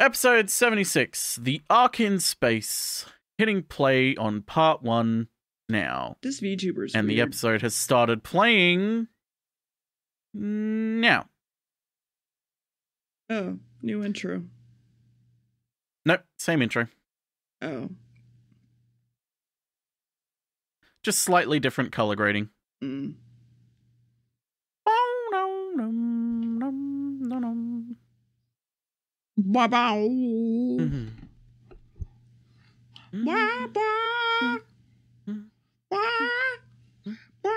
Episode 76 The Ark in Space. Hitting play on part one now. This VTuber's And the episode has started playing now. Oh, new intro. Nope, same intro. Oh. Just slightly different color grading. Mm. Ba ba ooh. Mhm. Ba ba. Ba. Ba.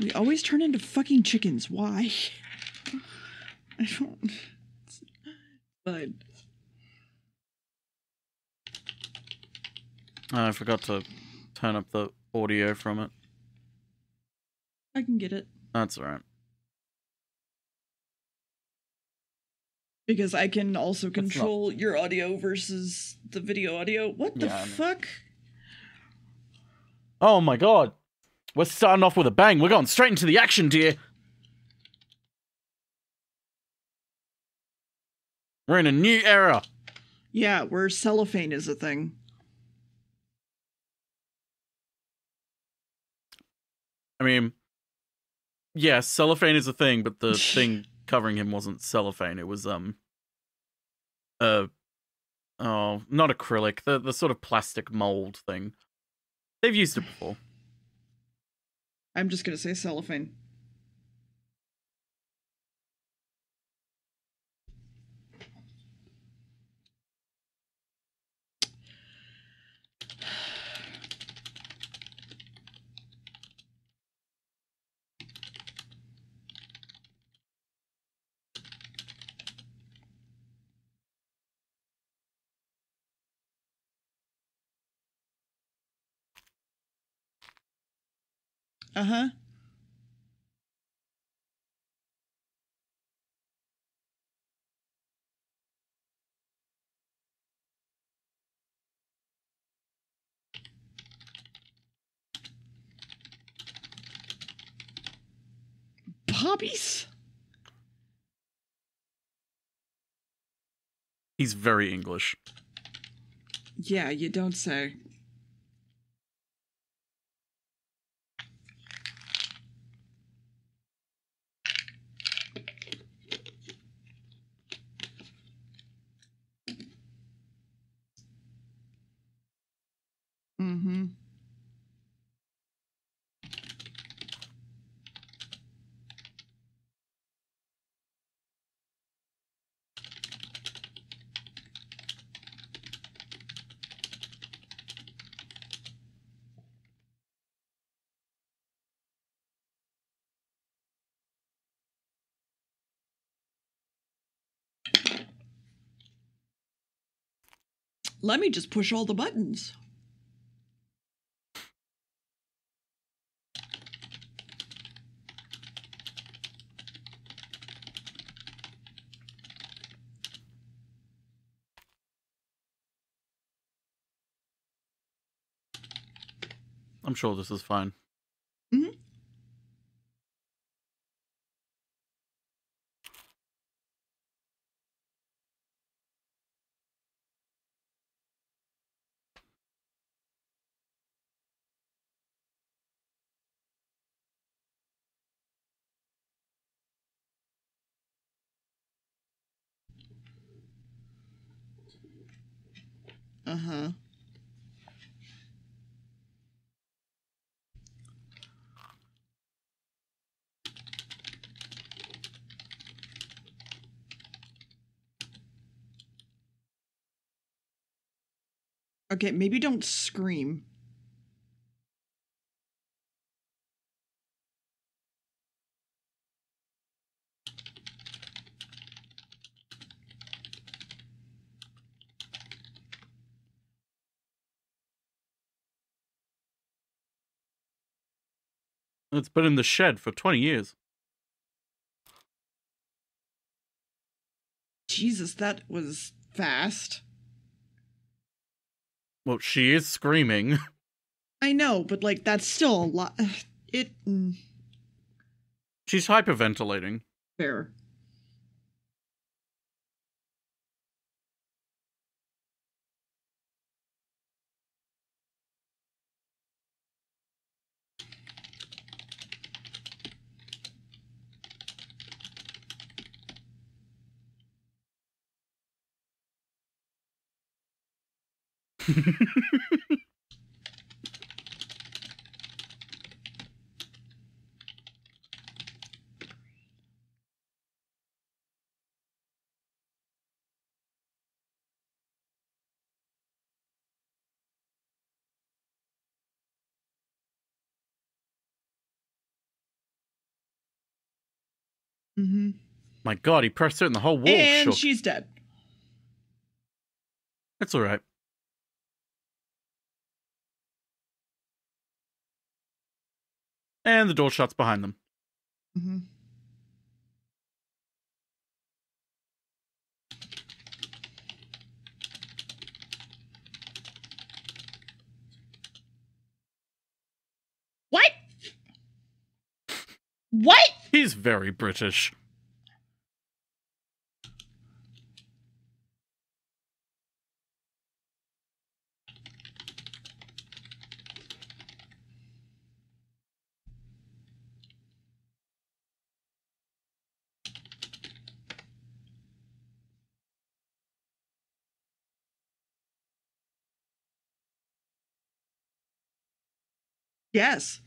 We always turn into fucking chickens. Why? I don't. But Oh, I forgot to turn up the audio from it. I can get it That's alright. Because I can also That's not- control your audio versus the video audio. What the Yeah, fuck? Oh my god. We're starting off with a bang. We're going straight into the action, dear. We're in a new era. Yeah, where cellophane is a thing. I mean, yes, cellophane is a thing, but the thing covering him wasn't cellophane. It was um, uh, oh, not acrylic. The the sort of plastic mold thing. They've used it before. I'm just gonna say cellophane. Uh huh. Bobbies? He's very English. Yeah, you don't say. Mm-hmm. Let me just push all the buttons. I'm sure this is fine. Mhm. Uh huh. Okay, maybe don't scream. It's been in the shed for 20 years. Jesus, that was fast. Well, she is screaming. I know, but like that's still a lot. It mm, She's hyperventilating. fair. Mm-hmm. My god, he pressed it and the whole wall And shook. she's dead. That's alright. And the door shuts behind them. Mm-hmm. What? What? He's very British. Yes.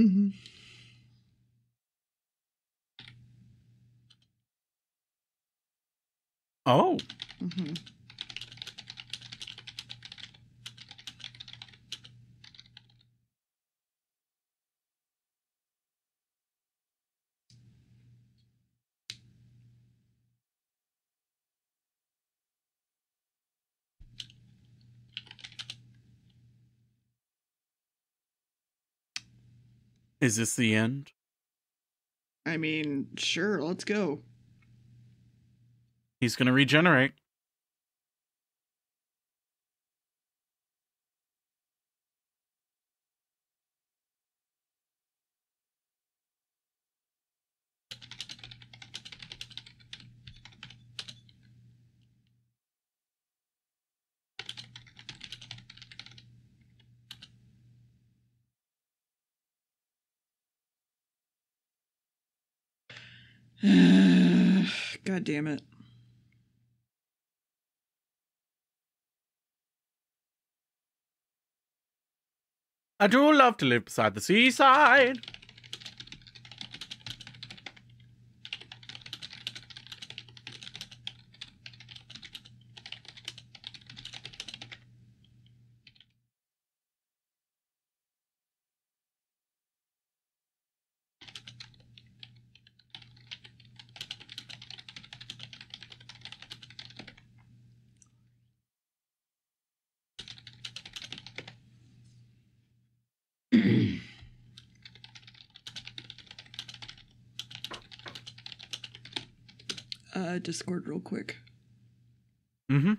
Mm-hmm. Oh. Mm-hmm. Is this the end? I mean, sure, let's go. He's gonna regenerate. God damn it. I do love to live beside the seaside. Uh, Discord real quick. Mm-hmm.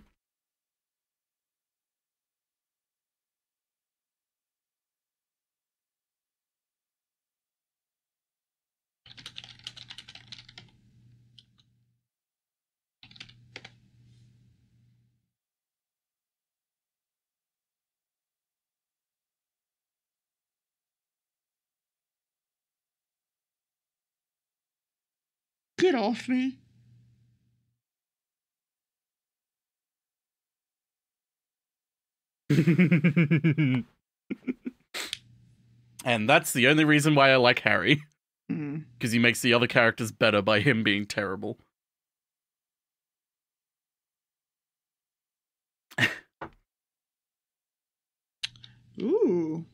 Get off me. and that's the only reason why I like Harry. Mm. Because he makes the other characters better by him being terrible. Ooh.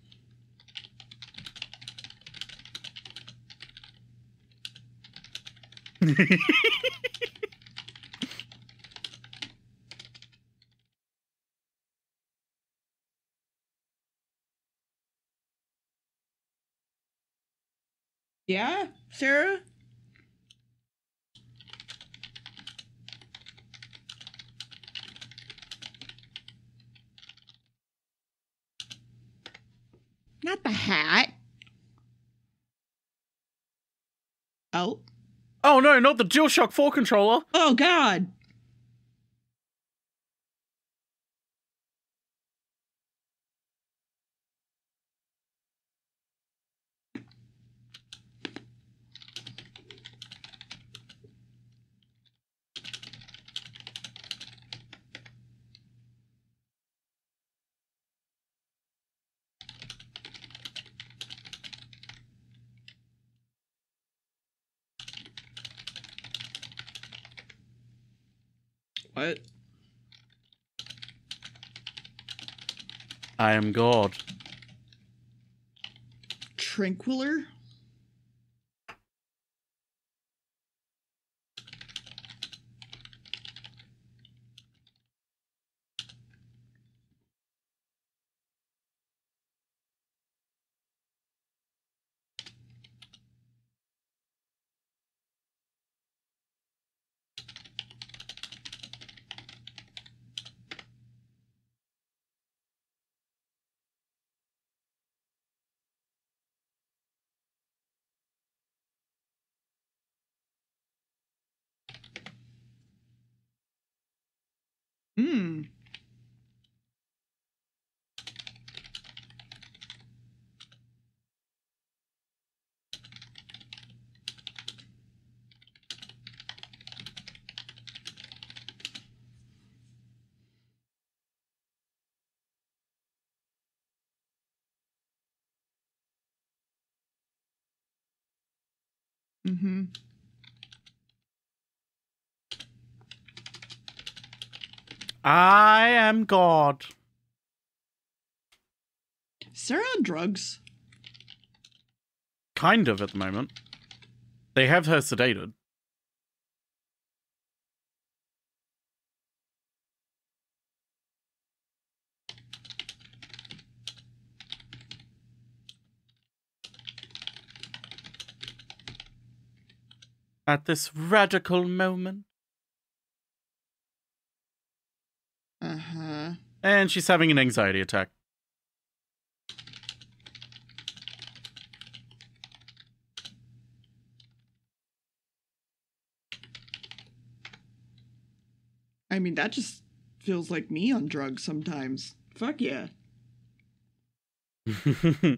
Yeah, Sarah? Not the hat. Oh. oh no, not the DualShock 4 controller. Oh, God. What? I am God. Tranquiller? Hmm. Mm-hmm. I am God. Sarah on drugs? Kind of at the moment. They have her sedated. At this radical moment. Uh-huh. And she's having an anxiety attack. I mean, that just feels like me on drugs sometimes. Fuck yeah.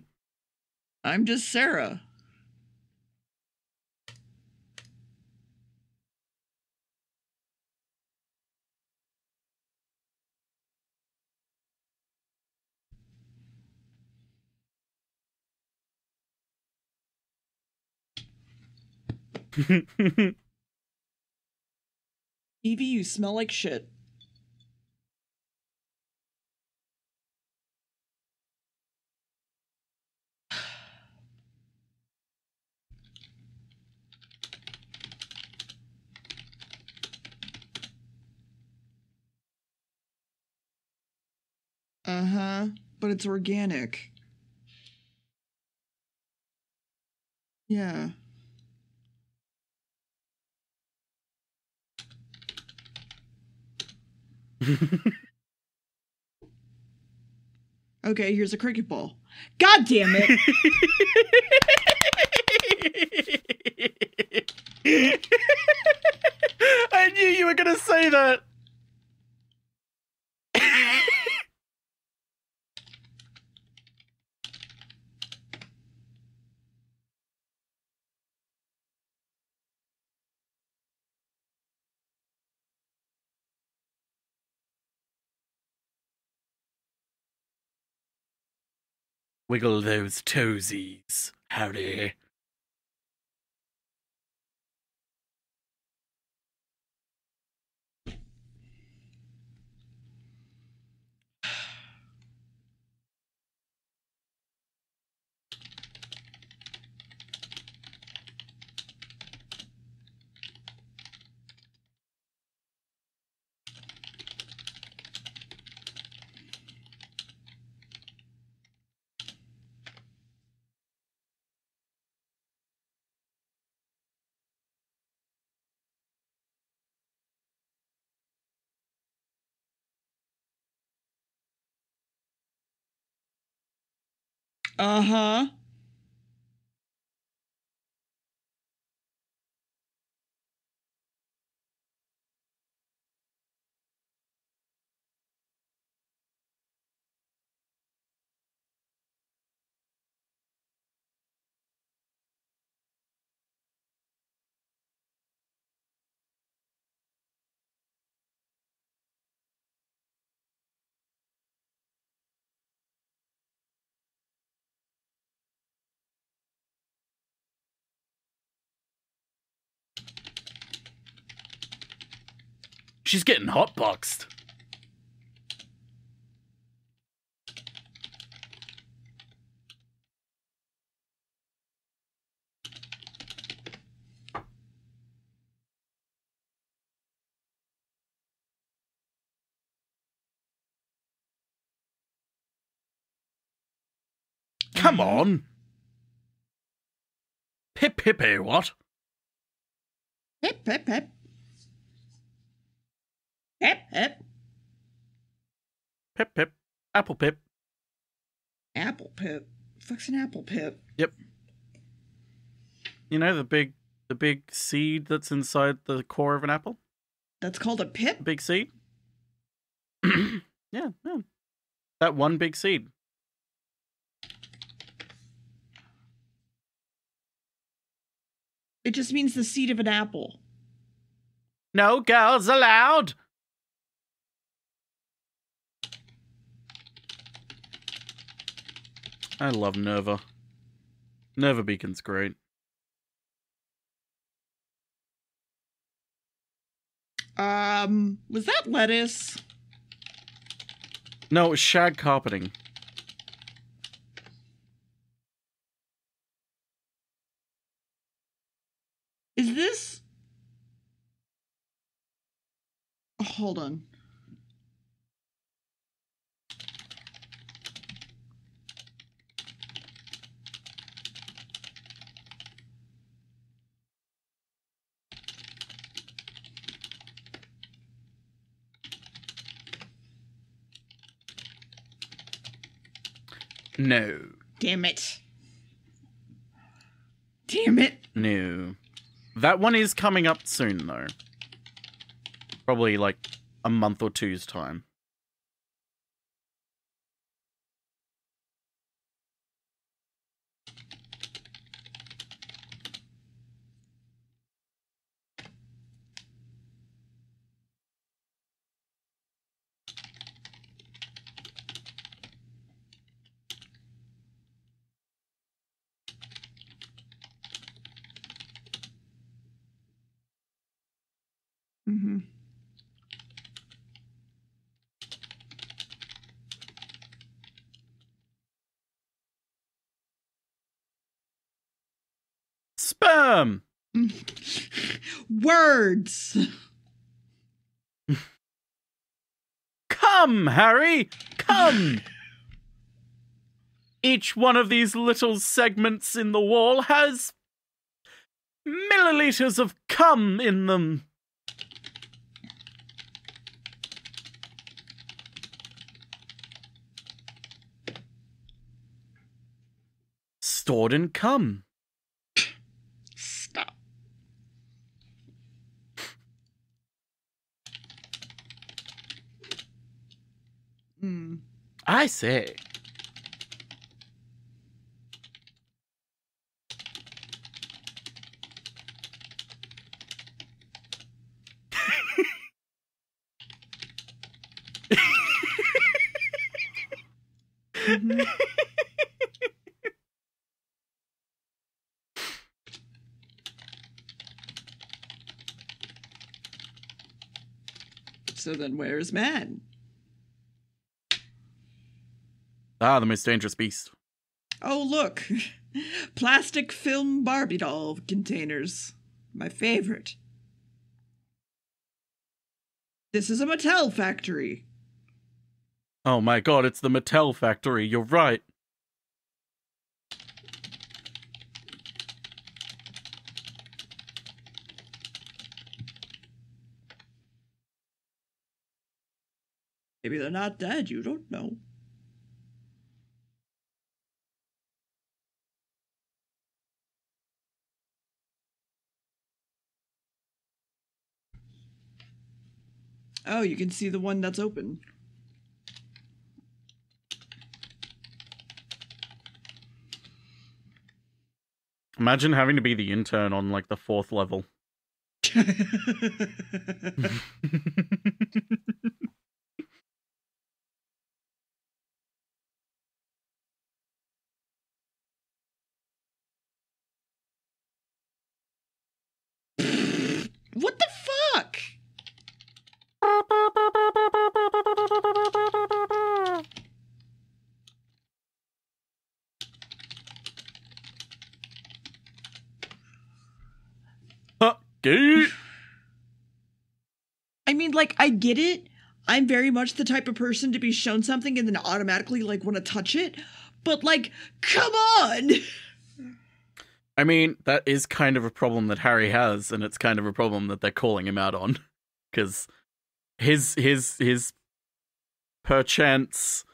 I'm just Sarah. Evie, you smell like shit. Uh huh. But it's organic. Yeah. Okay, here's a cricket ball. God damn it! I knew you were going to say that. Wiggle those toesies. Howdy. Uh huh. She's getting hotboxed. Come Mhm. on. Pip pip eh, what? Pip, pip, hip. Hip, hip. Pip pip. Apple pip. Apple pip. Fuck's an apple pip? Yep. You know the big the big seed that's inside the core of an apple? That's called a pip? big seed? yeah, yeah. That one big seed. It just means the seed of an apple. No girls allowed. I love Nerva. Nerva Beacon's great. Um, was that lettuce? No, it was shag carpeting. Is this? Hold on. No. Damn it. Damn it. No. That one is coming up soon, though. Probably like a month or two's time. Mm-hmm. Sperm! Words. Come, Harry! Come! Each one of these little segments in the wall has milliliters of cum in them. Stored in cum. Stop. Mm. I say. So then where's man? Ah, the most dangerous beast. Oh, look. Plastic film Barbie doll containers. My favorite. This is a Mattel factory. Oh my god, it's the Mattel factory. You're right. Maybe they're not dead, you don't know. Oh, you can see the one that's open. Imagine having to be the intern on like the fourth level. what the fuck? Gay. Like, I get it. I'm very much the type of person to be shown something and then automatically, like, want to touch it. But, like, come on! I mean, that is kind of a problem that Harry has, and it's kind of a problem that they're calling him out on. Because his his his perchance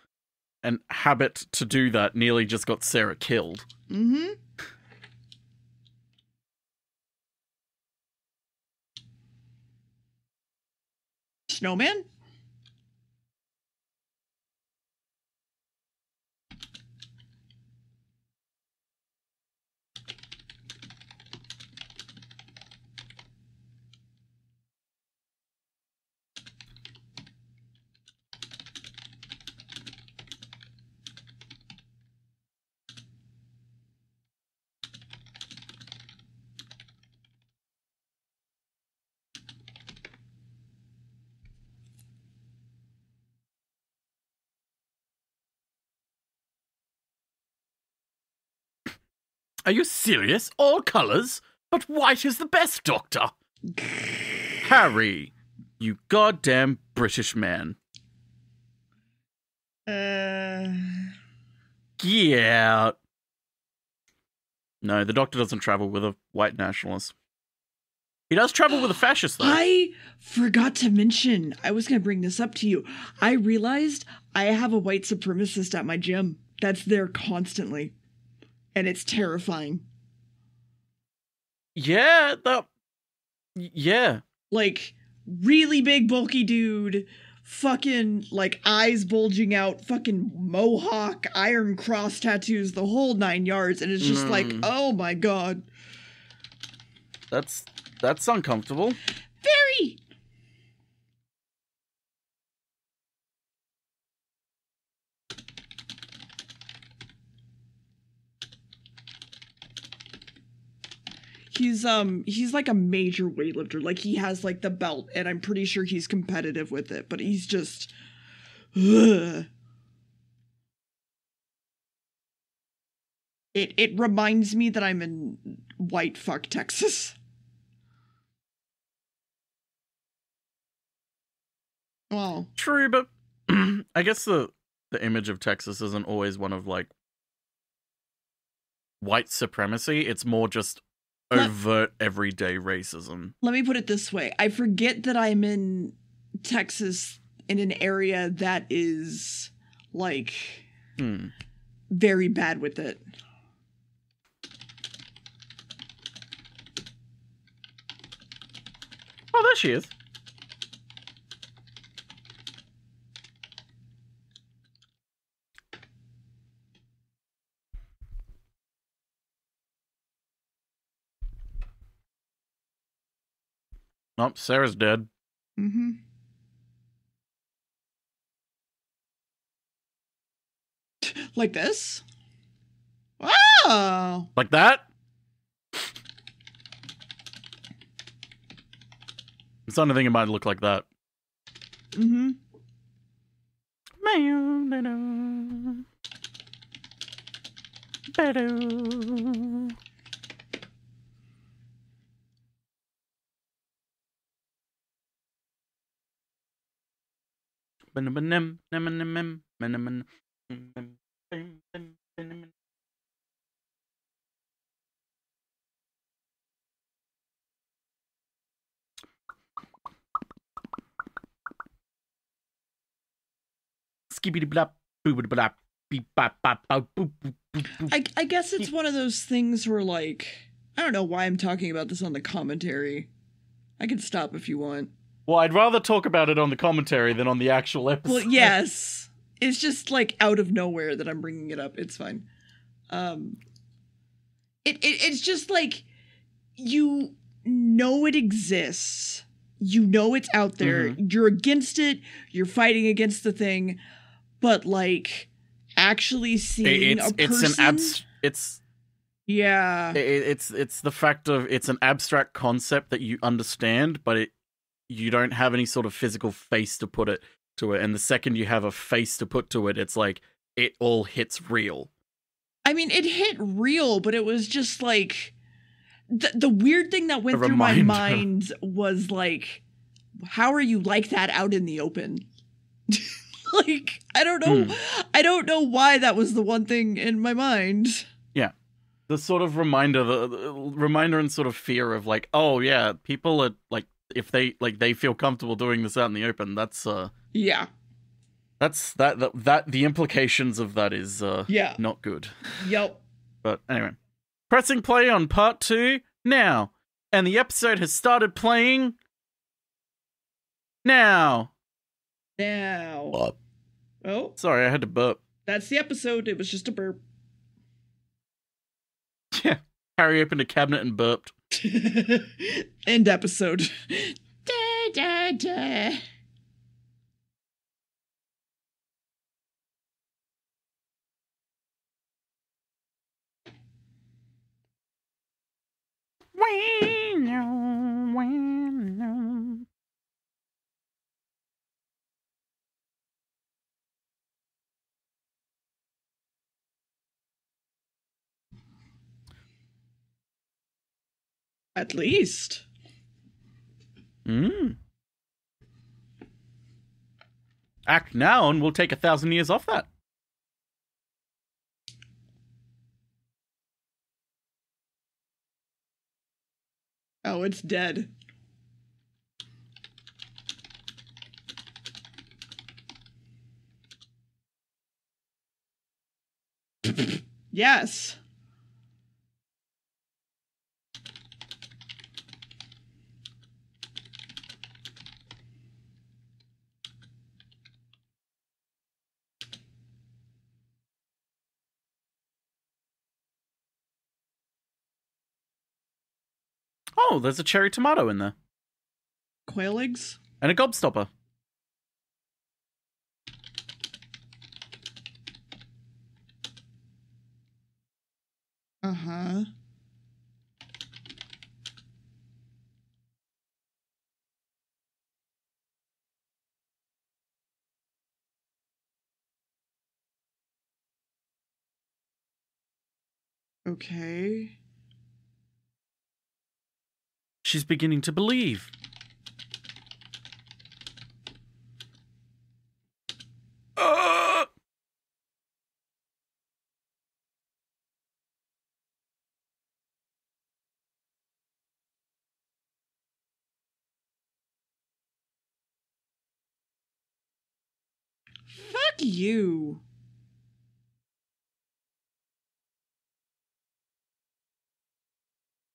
and habit to do that nearly just got Sarah killed. Mm-hmm. Snowman? Are you serious? All colours? But white is the best, Doctor. Harry, you goddamn British man. Uh. Get out. No, the Doctor doesn't travel with a white nationalist. He does travel with a fascist, though. I forgot to mention, I was going to bring this up to you. I realized I have a white supremacist at my gym that's there constantly. And it's terrifying. Yeah, that. Yeah. Like, really big, bulky dude, fucking, like, eyes bulging out, fucking mohawk, iron cross tattoos, the whole nine yards. And it's just like, Mm. oh my god. That's that's uncomfortable. Very! He's um he's like a major weightlifter. Like he has like the belt and I'm pretty sure he's competitive with it, but he's just Ugh. It it reminds me that I'm in white fuck Texas. Well, True, but I guess the the image of Texas isn't always one of like white supremacy. It's more just Let- overt everyday racism. let me put it this way I forget that I'm in Texas in an area that is like Hmm. very bad with it. Oh, there she is. Nope, Sarah's dead. Mm-hmm. Like this? Wow! Like that? I'm starting to think it might look like that. Mm-hmm. Blap, beep boop. I, I guess it's one of those things where, like, I don't know why I'm talking about this on the commentary. I can stop if you want. Well, I'd rather talk about it on the commentary than on the actual episode. Well, yes. It's just like out of nowhere that I'm bringing it up. It's fine. Um it, it it's just like you know it exists. You know it's out there. You're against it. You're fighting against the thing. But like actually seeing it's a person it's an abs it's Yeah. it, it's it's the fact of it's an abstract concept that you understand, but it you don't have any sort of physical face to put it to it. And the second you have a face to put to it, it's like it all hits real. I mean, it hit real, but it was just like the, the weird thing that went A through my mind was like, how are you like that out in the open? like, I don't know. Hmm. I don't know why that was the one thing in my mind. Yeah. The sort of reminder the, the reminder and sort of fear of like oh yeah people are like if they like they feel comfortable doing this out in the open that's uh Yeah. that's that that, that the implications of that is uh Yeah. not good Yep. but anyway pressing play on part two now and the episode has started playing now Now. Oh, sorry i had to burp that's the episode. It was just a burp. yeah harry opened a cabinet and burped End episode. da, da, da. At least. Mm. Act now, and we'll take a thousand years off that. Oh, it's dead. yes. Oh, there's a cherry tomato in there, Quail eggs? and a gobstopper. Uh huh. Okay. She's beginning to believe. Uh, Fuck you.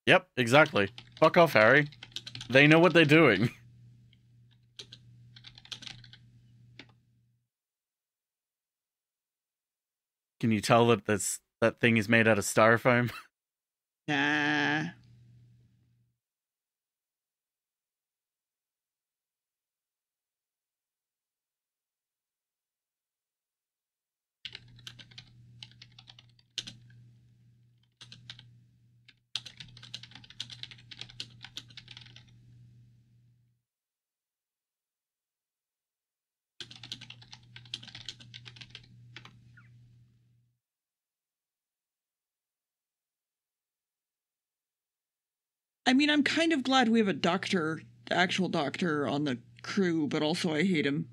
yep, exactly. Fuck off, Harry. They know what they're doing. Can you tell that this that thing is made out of styrofoam? Nah. Mean, I'm kind of glad we have a doctor, actual doctor on the crew, but also I hate him.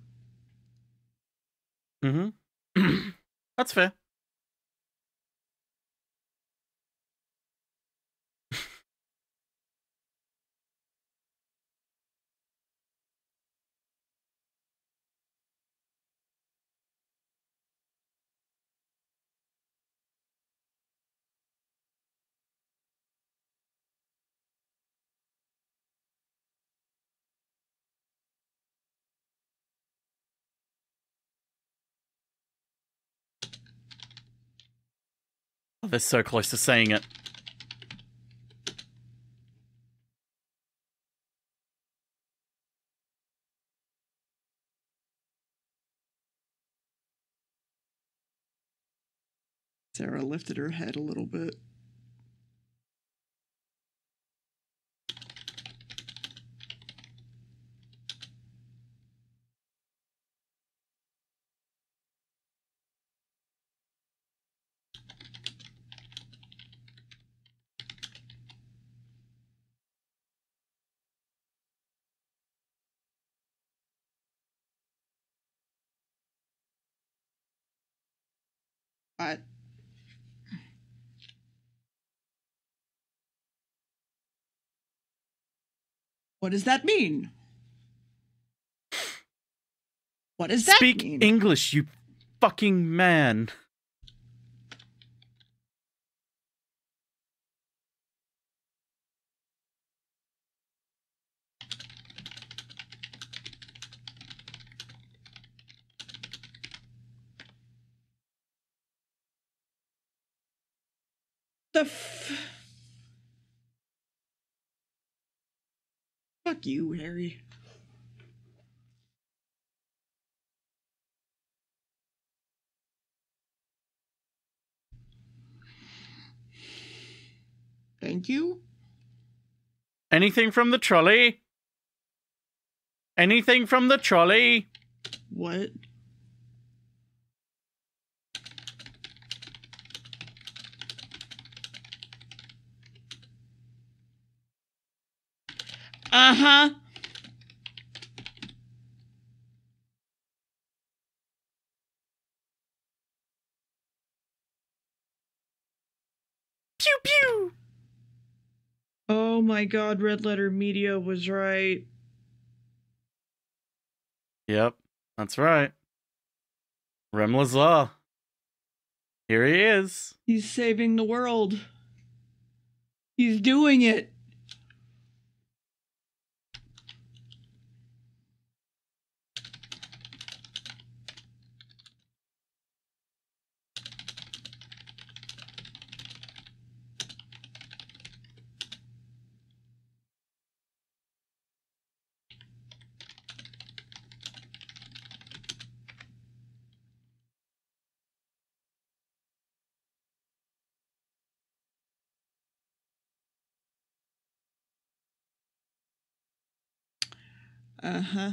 Mm-hmm. That's fair. Oh, they're so close to saying it. Sarah lifted her head a little bit. I. What does that mean? What does that Speak mean? English, you fucking man. the f- Fuck you, Harry. Thank you. Anything from the trolley? Anything from the trolley? What? Uh huh. Pew pew. Oh my god, Red Letter Media was right. Yep, that's right. Rem Lazar. Here he is. He's saving the world. He's doing it. Uh huh.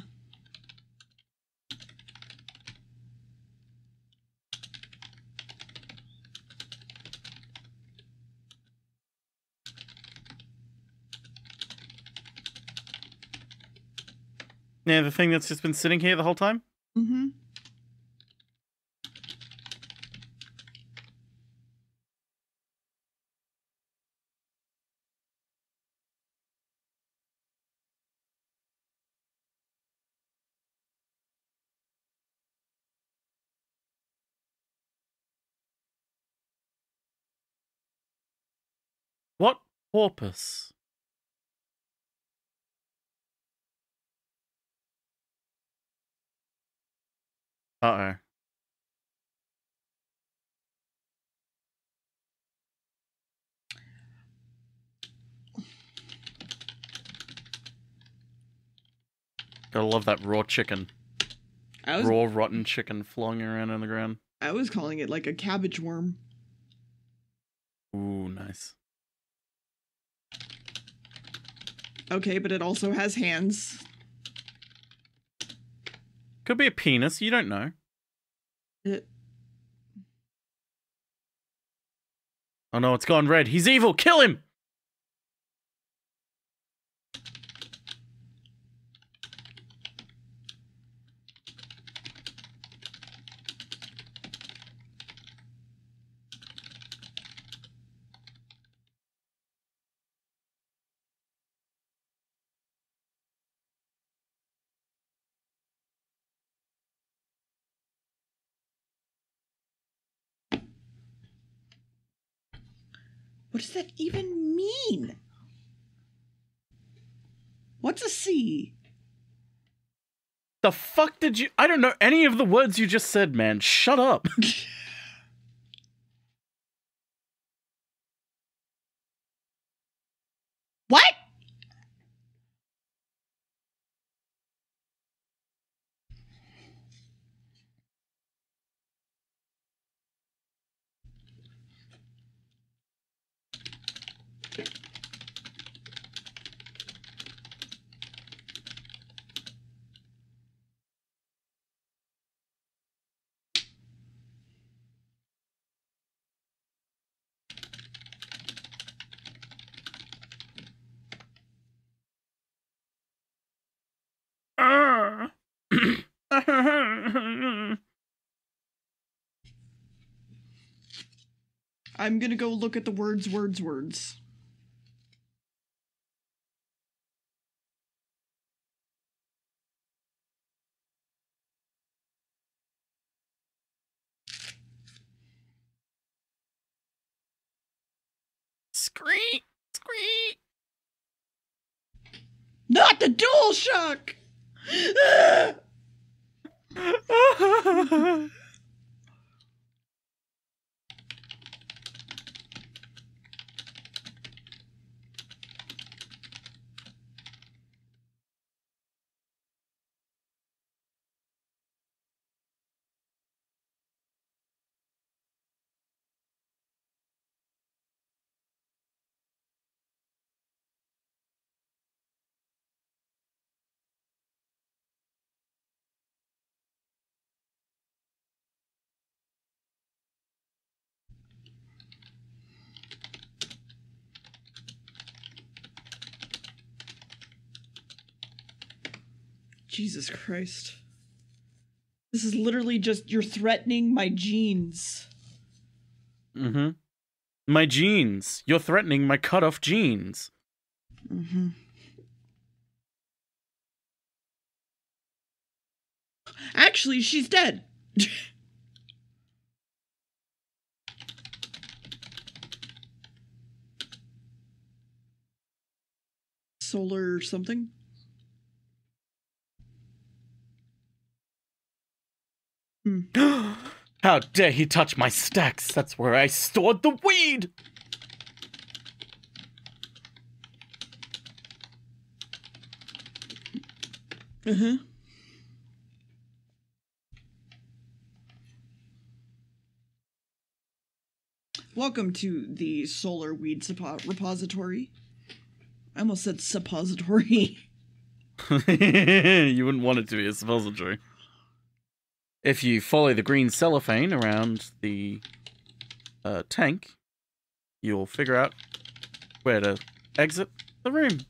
Yeah, the thing that's just been sitting here the whole time? Mm hmm. What porpoise? Uh oh. Gotta love that raw chicken. I was Raw, rotten chicken flung around on the ground. I was calling it like a cabbage worm. Ooh, nice. Okay, but it also has hands. Could be a penis, you don't know. It, Oh no, it's gone red. He's evil. Kill him. What does that even mean? What's a C? The fuck did you? I don't know any of the words you just said, man. Shut up. I'm gonna go look at the words, words, words. Screek, screek. Not the dual shock. Jesus Christ. This is literally just you're threatening my genes. mm-hmm. My genes. You're threatening my cut off genes. Mm-hmm. Actually, she's dead. Solar something? How dare he touch my stacks? That's where I stored the weed. Uh huh. Welcome to the Solar Weed Suppo- Repository. I almost said suppository. you wouldn't want it to be a suppository. If you follow the green cellophane around the uh, tank, you'll figure out where to exit the room.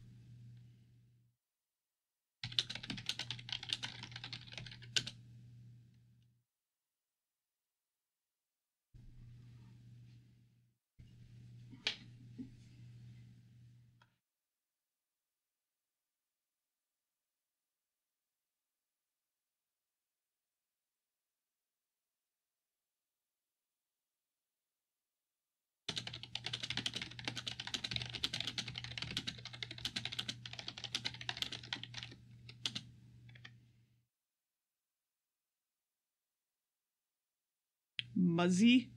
Muzzy?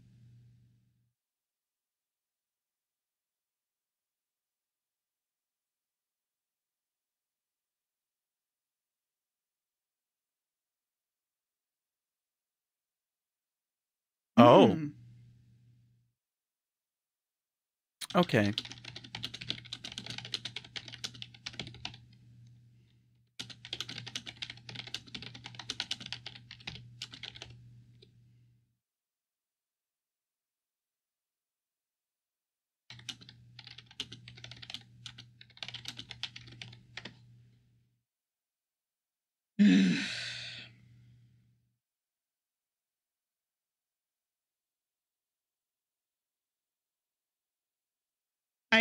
Oh. Hmm. Okay.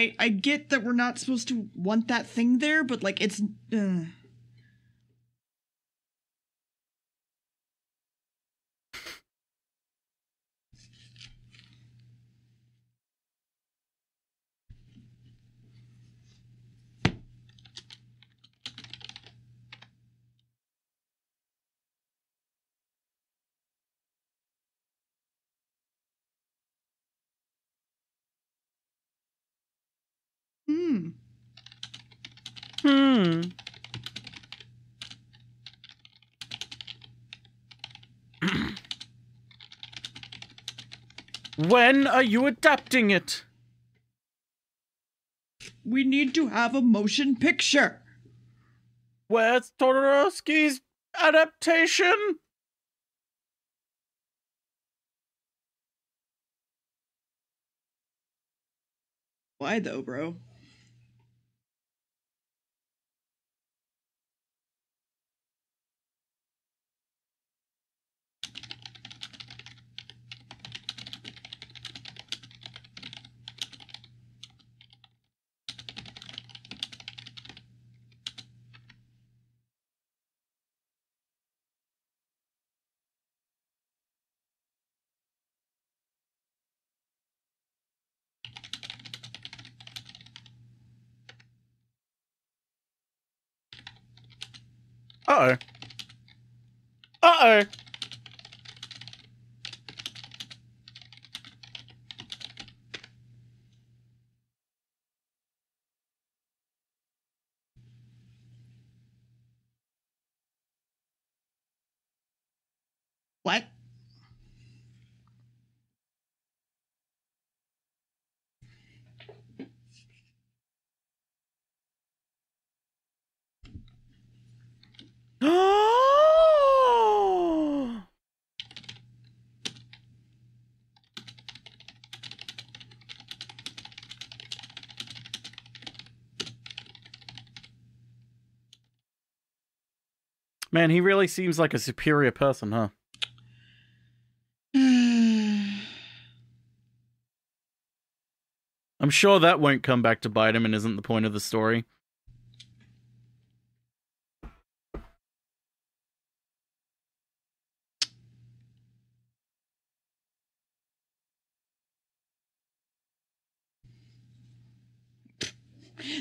I I get that we're not supposed to want that thing there, but like it's. Uh. Hmm. Hmm. when are you adapting it? We need to have a motion picture. Where's Jodorowsky's adaptation? Why though, bro? Uh-oh. Uh-oh. Man, he really seems like a superior person, huh? I'm sure that won't come back to bite him and isn't the point of the story.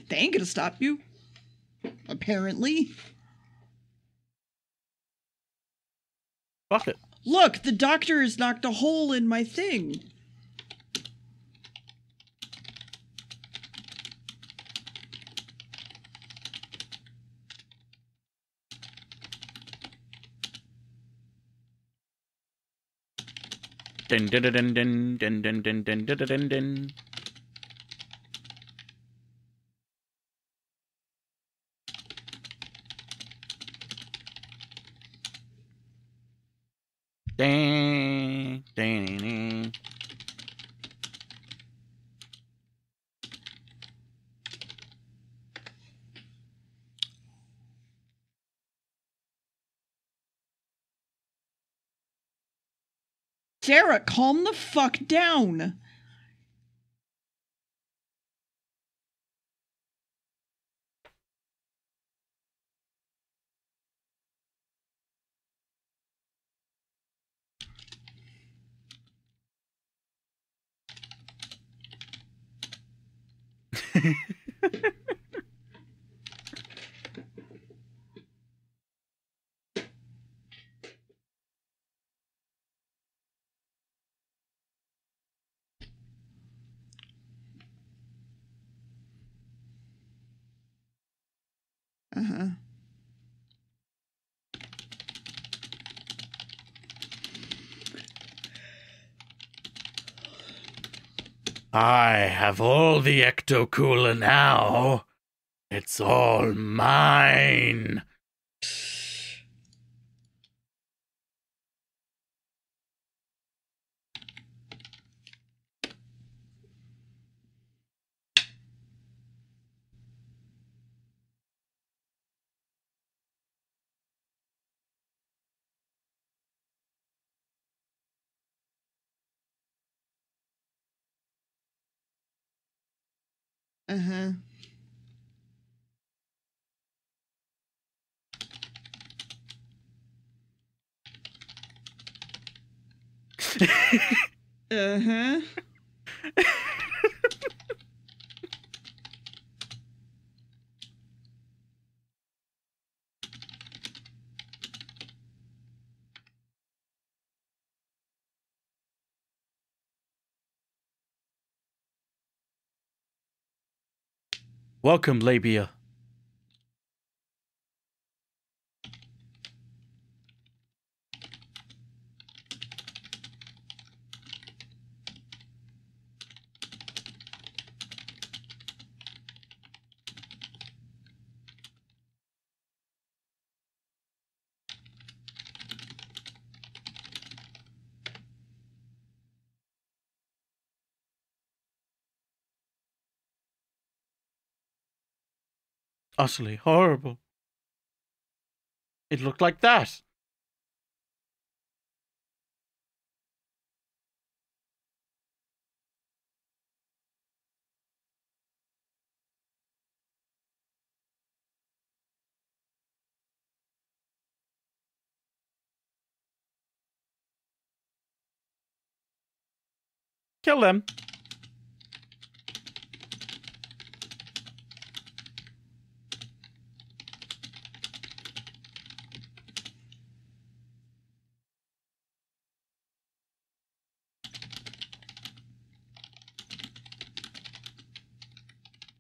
they ain't gonna stop you. Apparently. Fuck it. Look, the doctor has knocked a hole in my thing. Calm the fuck down. Uh huh. I have all the ecto cooler now. It's all mine. Uh huh. Uh huh. Mm-hmm. Welcome, Labia. Utterly horrible. It looked like that. Kill them.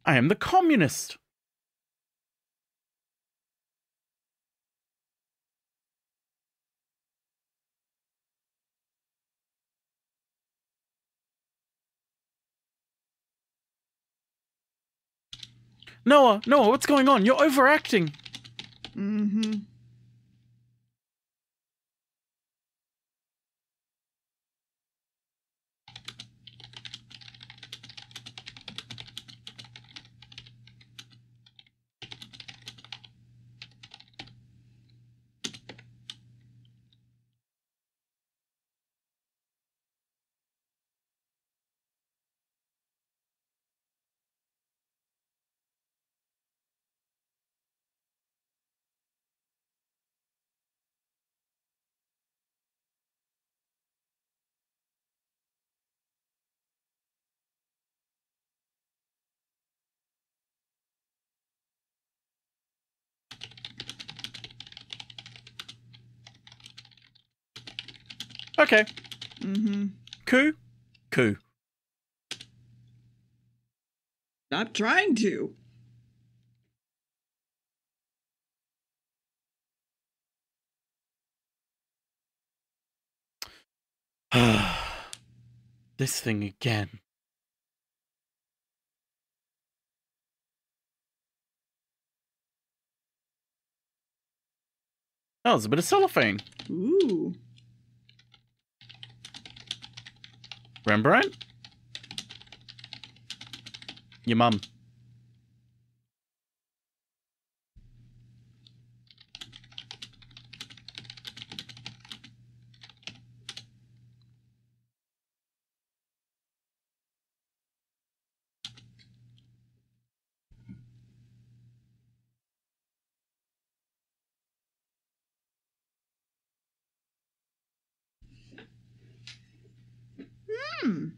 I am the communist. Noah, Noah, what's going on? You're overacting. Mm-hmm. Okay. Mm-hmm. Coup. Coup. Not trying to. this thing again. Oh, there's a bit of cellophane. Ooh. Rembrandt? Your mum. Hmm.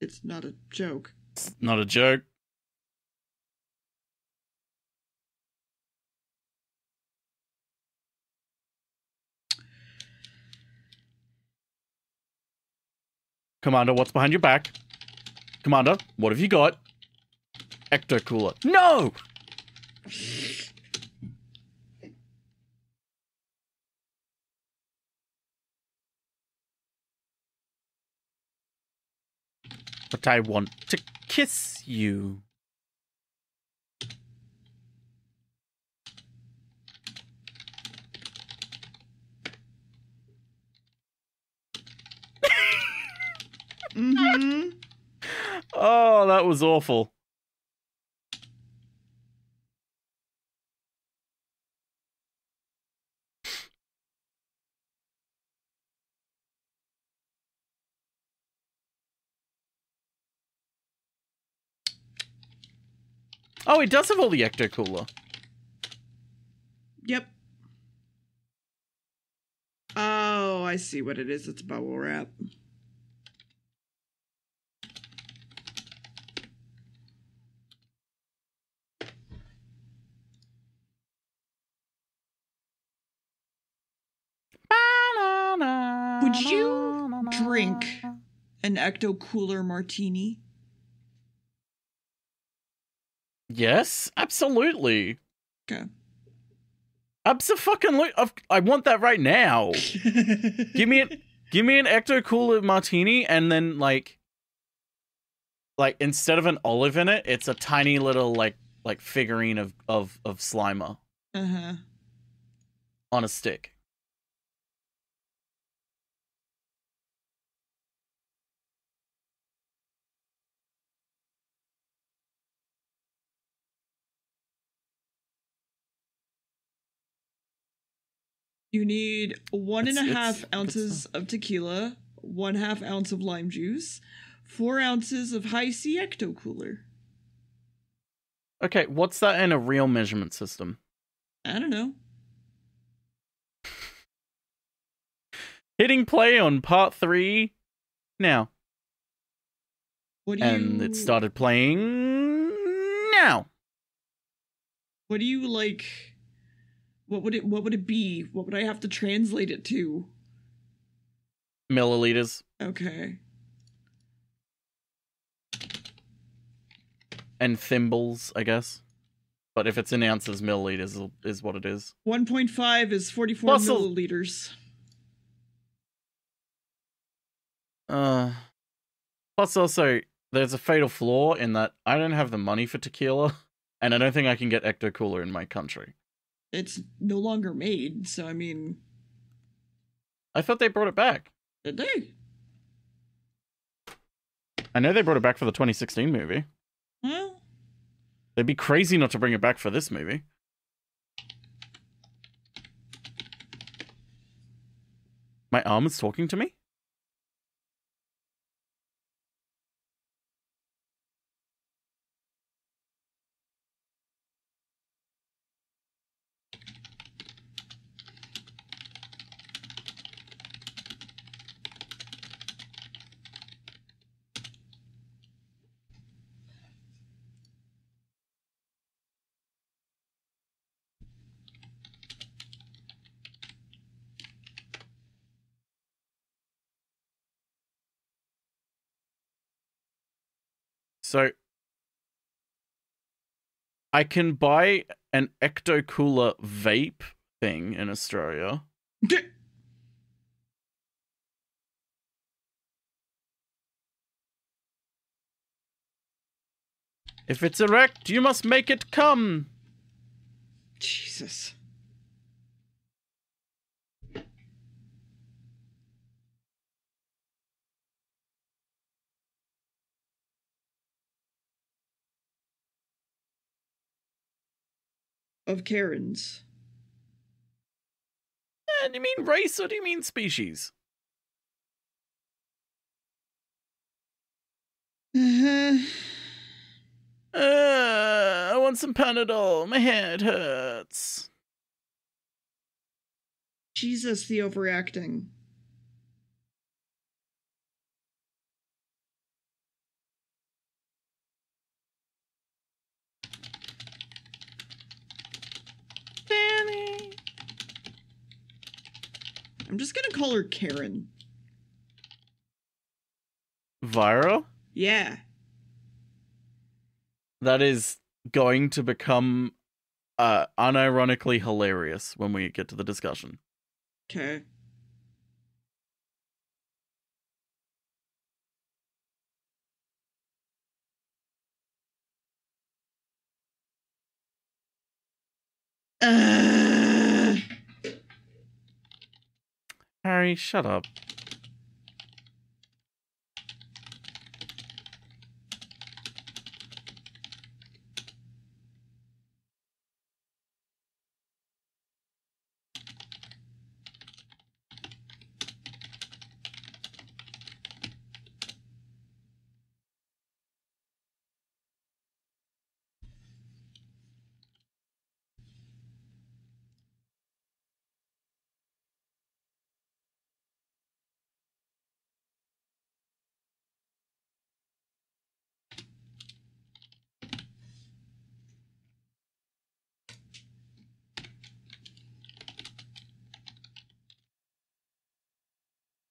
It's not a joke. It's not a joke. Commander, what's behind your back? Commander, what have you got? Ecto cooler. No! But I want to kiss you. Mm-hmm. Oh, that was awful. Oh, it does have all the ecto cooler. Yep. Oh, I see what it is. It's bubble wrap. Would you drink an ecto cooler martini? Yes, absolutely. Okay. Absolutely. I want that right now. give me an give me an ecto cooler martini and then like like instead of an olive in it, it's a tiny little like like figurine of of of Slimer Uh-huh. on a stick. You need one and a half it's- it's ounces of tequila, one half ounce of lime juice, four ounces of Hi-C ecto cooler. Okay, what's that in a real measurement system? I don't know. Hitting play on part three now. What do And you it started playing now. What do you like what would it what would it be? What would I have to translate it to? Milliliters. Okay. And thimbles, I guess. But if it's in ounces, milliliters is what it is. 1.5 is 44 Plus milliliters. Uh, plus, also, there's a fatal flaw in that I don't have the money for tequila, and I don't think I can get Ecto Cooler in my country. It's no longer made, so I mean, I thought they brought it back. did they? I know they brought it back for the 2016 movie. Well, They'd be crazy not to bring it back for this movie. My arm is talking to me? So I can buy an Ecto Cooler vape thing in Australia. If it's erect, you must make it come. Jesus. Of Karens. Do you mean race or do you mean species? Uh-huh. Uh, I want some Panadol. My head hurts. Jesus, the overacting. I'm just gonna call her Karen. Vira? Yeah. That is going to become uh unironically hilarious when we get to the discussion. Okay. Uh, Harry, shut up.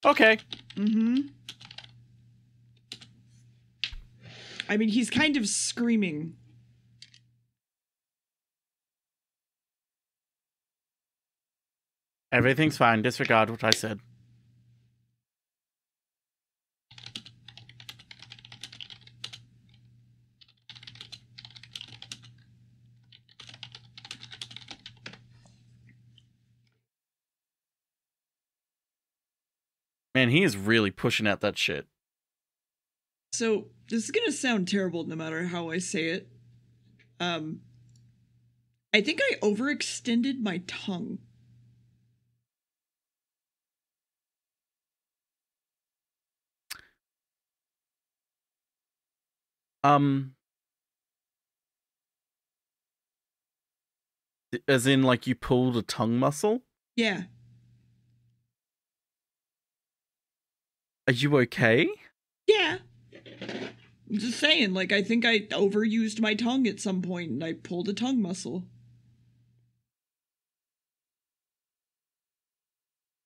Okay. mm-hmm. I mean, he's kind of screaming. Everything's fine. Disregard what I said. Man, he is really pushing out that shit. So this is gonna sound terrible no matter how I say it. Um I think I overextended my tongue. Um as in like you pulled a tongue muscle? Yeah. Are you okay? Yeah. I'm just saying, like, I think I overused my tongue at some point and I pulled a tongue muscle.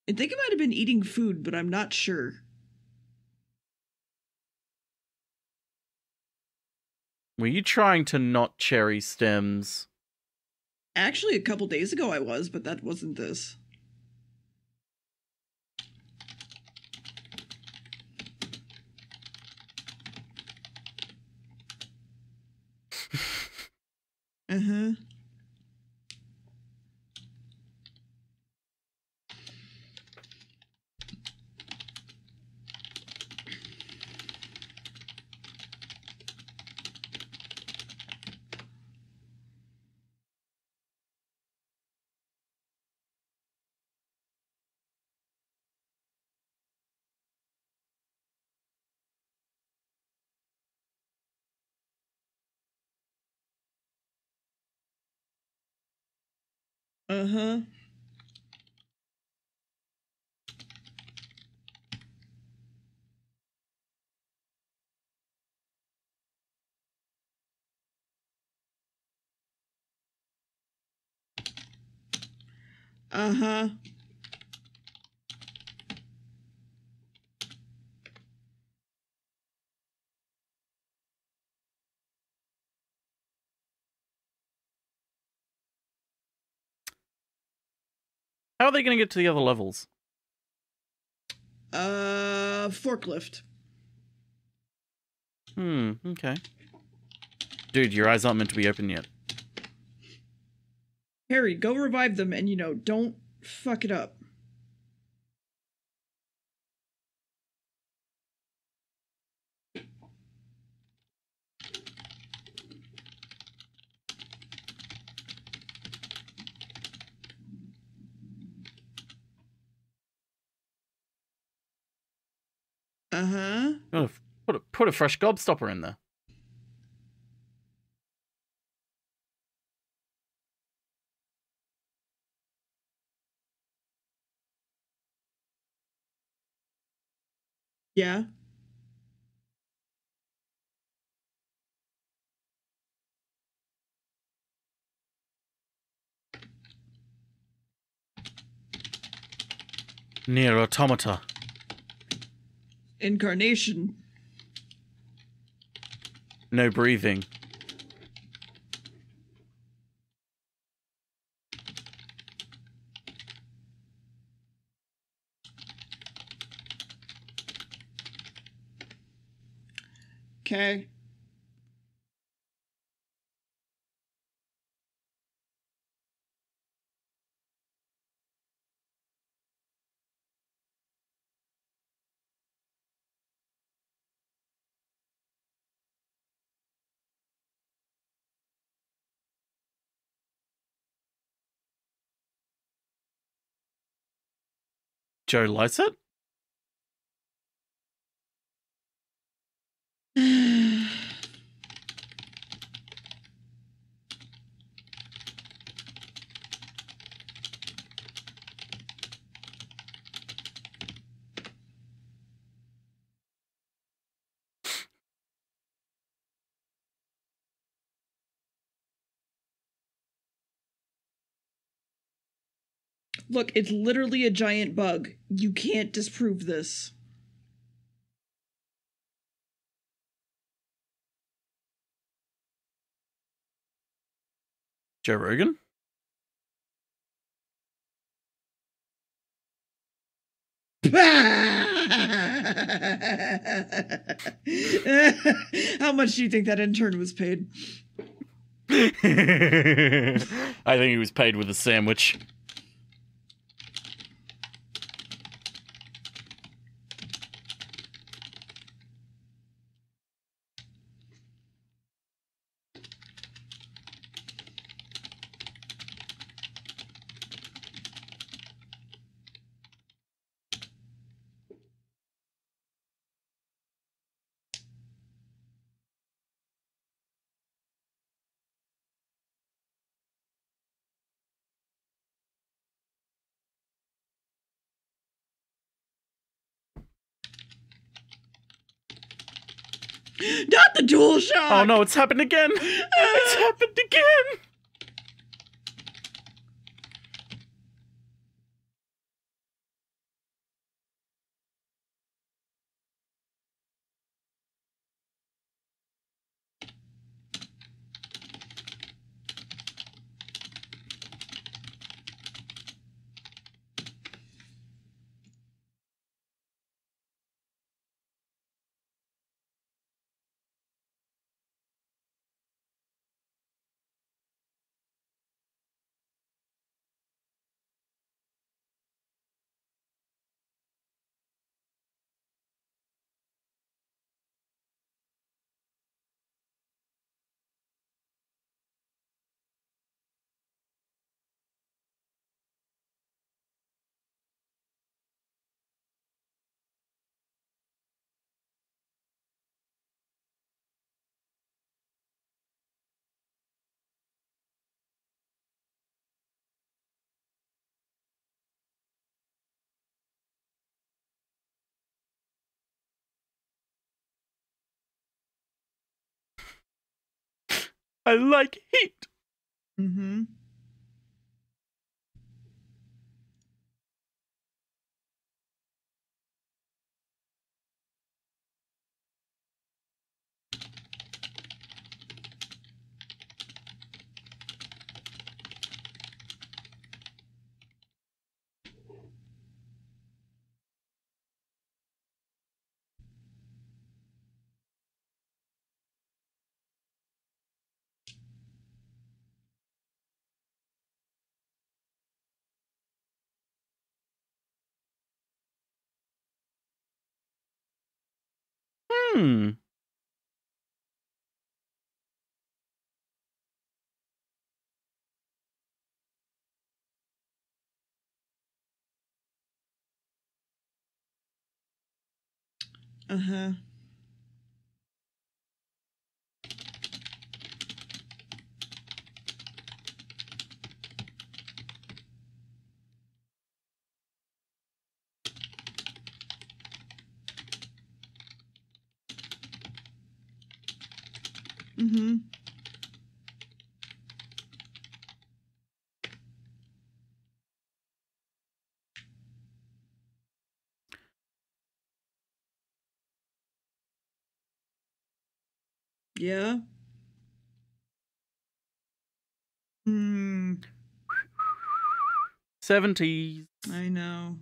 I think I might have been eating food, but I'm not sure. Were you trying to not cherry stems? Actually, a couple days ago I was, but that wasn't this. Uh huh. Uh huh. How are they going to get to the other levels? Uh, forklift. Hmm, okay. Dude, your eyes aren't meant to be open yet. Harry, go revive them and, you know, don't fuck it up. Uh huh. Put a, put a fresh gobstopper in there. Yeah. Nier Automata. Incarnation. No breathing. Okay. Joe Lycett? Look, it's literally a giant bug. You can't disprove this. Joe Rogan? How much do you think that intern was paid? I think he was paid with a sandwich. Shock. Oh no, it's happened again. It's happened again. I like heat. Mm-hmm. Hmm. Uh-huh. Mm-hmm. Yeah. Hmm. 70s. I know.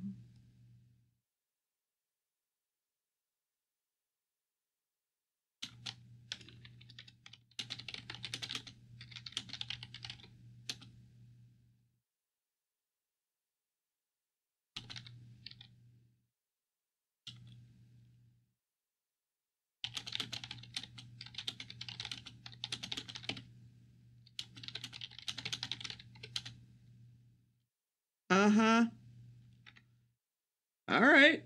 Uh-huh. All right.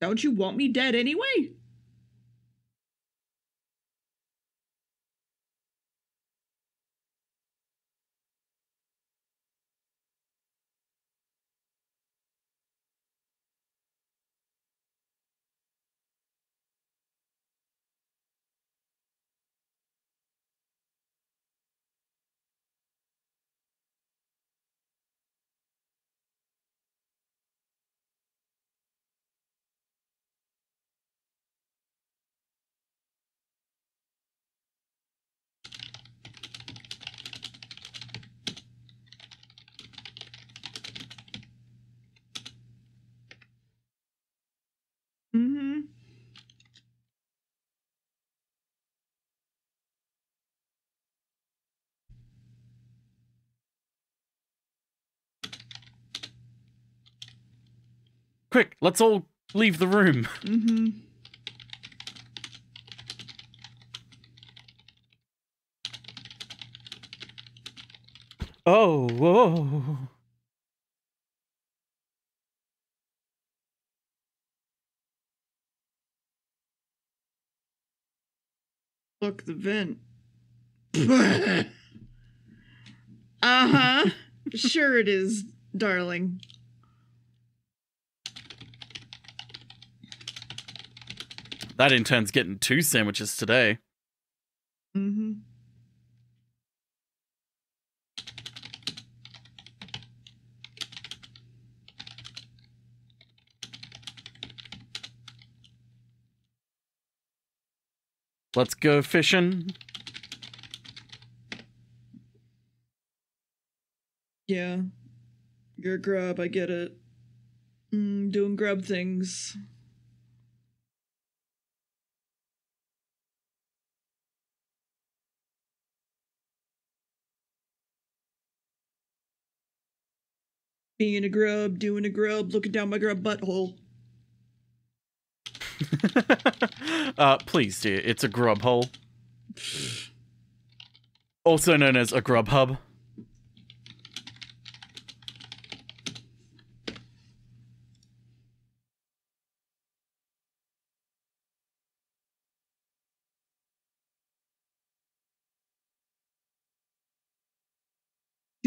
Don't you want me dead anyway? Mm-hmm. Quick, let's all leave the room. Mm-hmm. Oh, whoa. Look, the vent. uh-huh. sure it is, darling. That intern's getting two sandwiches today. Mm-hmm. Let's go fishing. Yeah. You're a grub, I get it. Mm, doing grub things. Being a grub, doing a grub, looking down my grub butthole. uh, please, dear, it's a grub hole. Also known as a grub hub.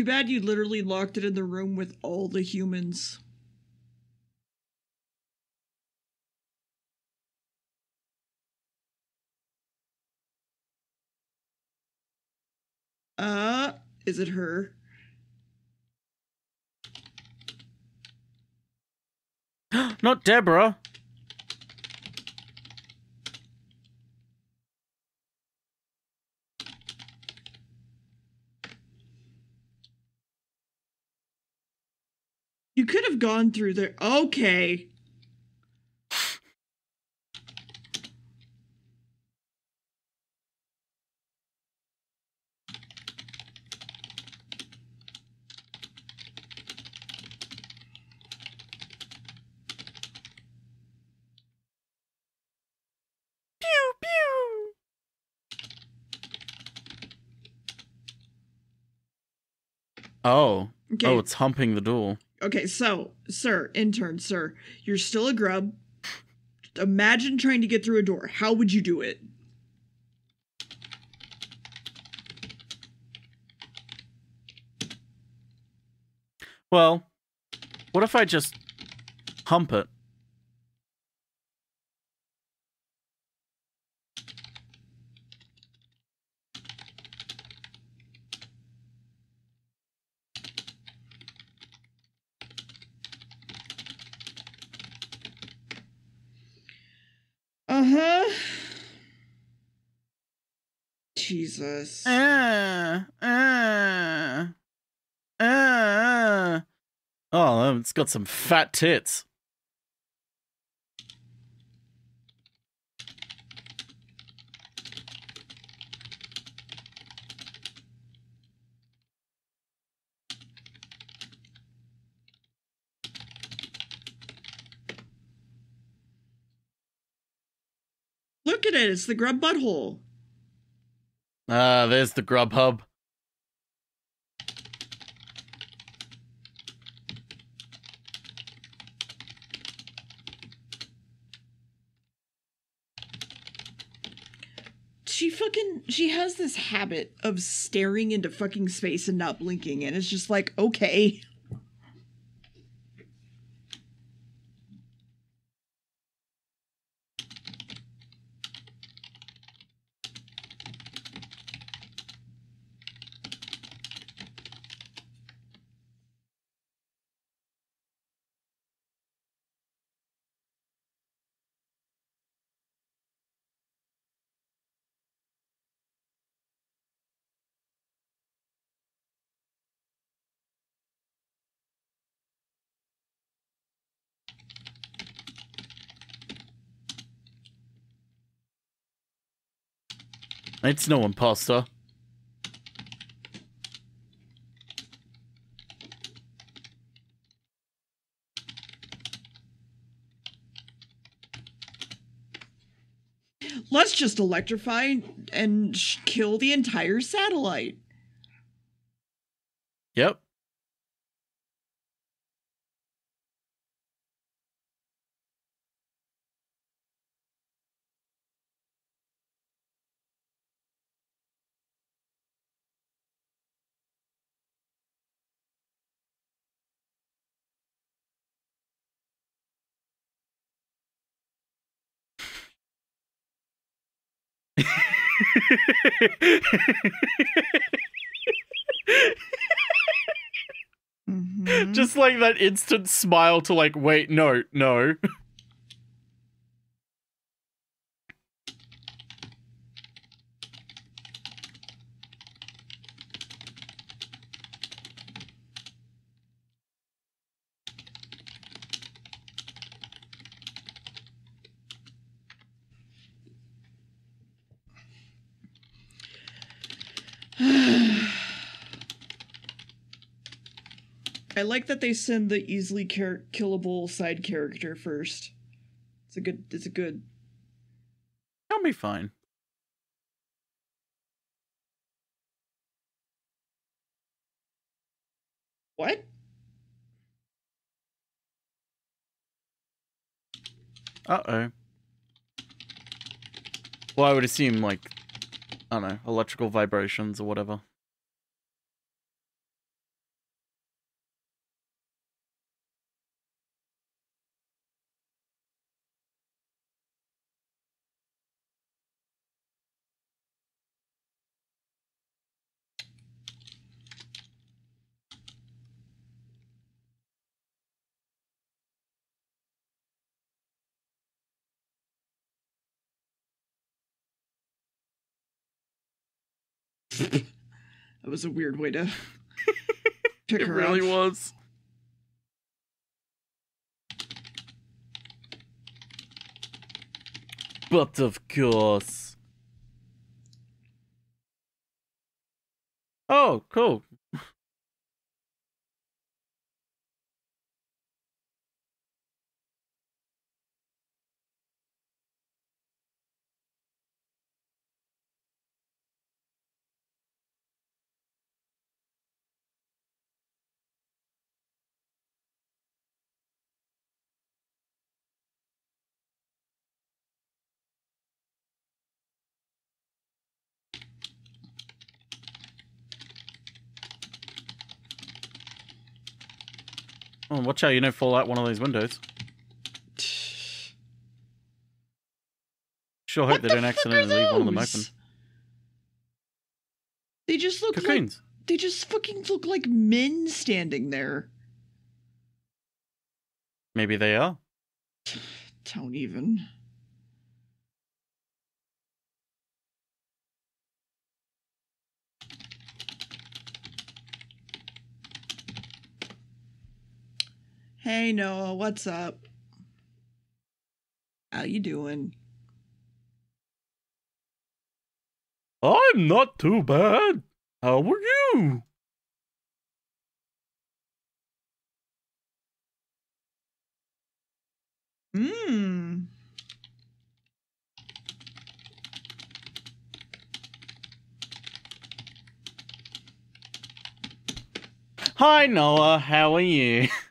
Too bad you literally locked it in the room with all the humans. Uh, is it her? Not Deborah. Gone through there. Okay. Pew pew. Oh. Okay. Oh, it's humping the door. Okay, so, sir, intern, sir, you're still a grub. Imagine trying to get through a door. How would you do it? Well, what if I just hump it? Uh huh. Jesus. Uh, uh, uh. Oh, it's got some fat tits. Look at it. It's the grub butthole. Ah, there's the grub hub. She fucking she has this habit of staring into fucking space and not blinking and it's just like, okay. It's no imposter. Let's just electrify and sh- kill the entire satellite. Yep. Mhm. Just like that instant smile to like, wait, no, no. I like that they send the easily char- killable side character first. It's a good. It's a good. I'll be fine. What? Uh oh. Well, I would assume like, I don't know, electrical vibrations or whatever. That was a weird way to pick It her really up. was. But of course. Oh, cool. Oh, watch out, you don't fall out one of those windows. Sure hope What they the don't accidentally leave one of them open. They just look like they just fucking look like men standing there. Maybe they are. Don't even. Hey Noah, what's up? How you doing? I'm not too bad. How are you? Mmm. Hi, Noah. How are you?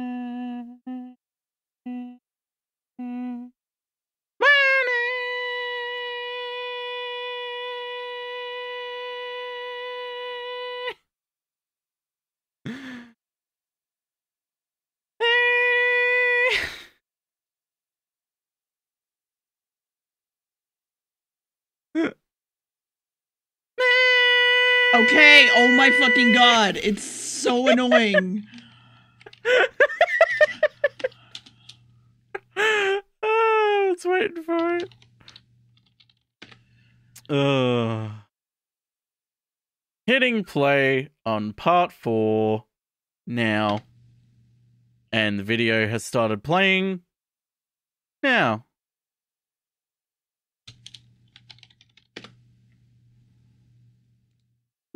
Okay, oh my fucking god, it's so annoying. oh, it's waiting for it. Uh, hitting play on part four now. And the video has started playing now.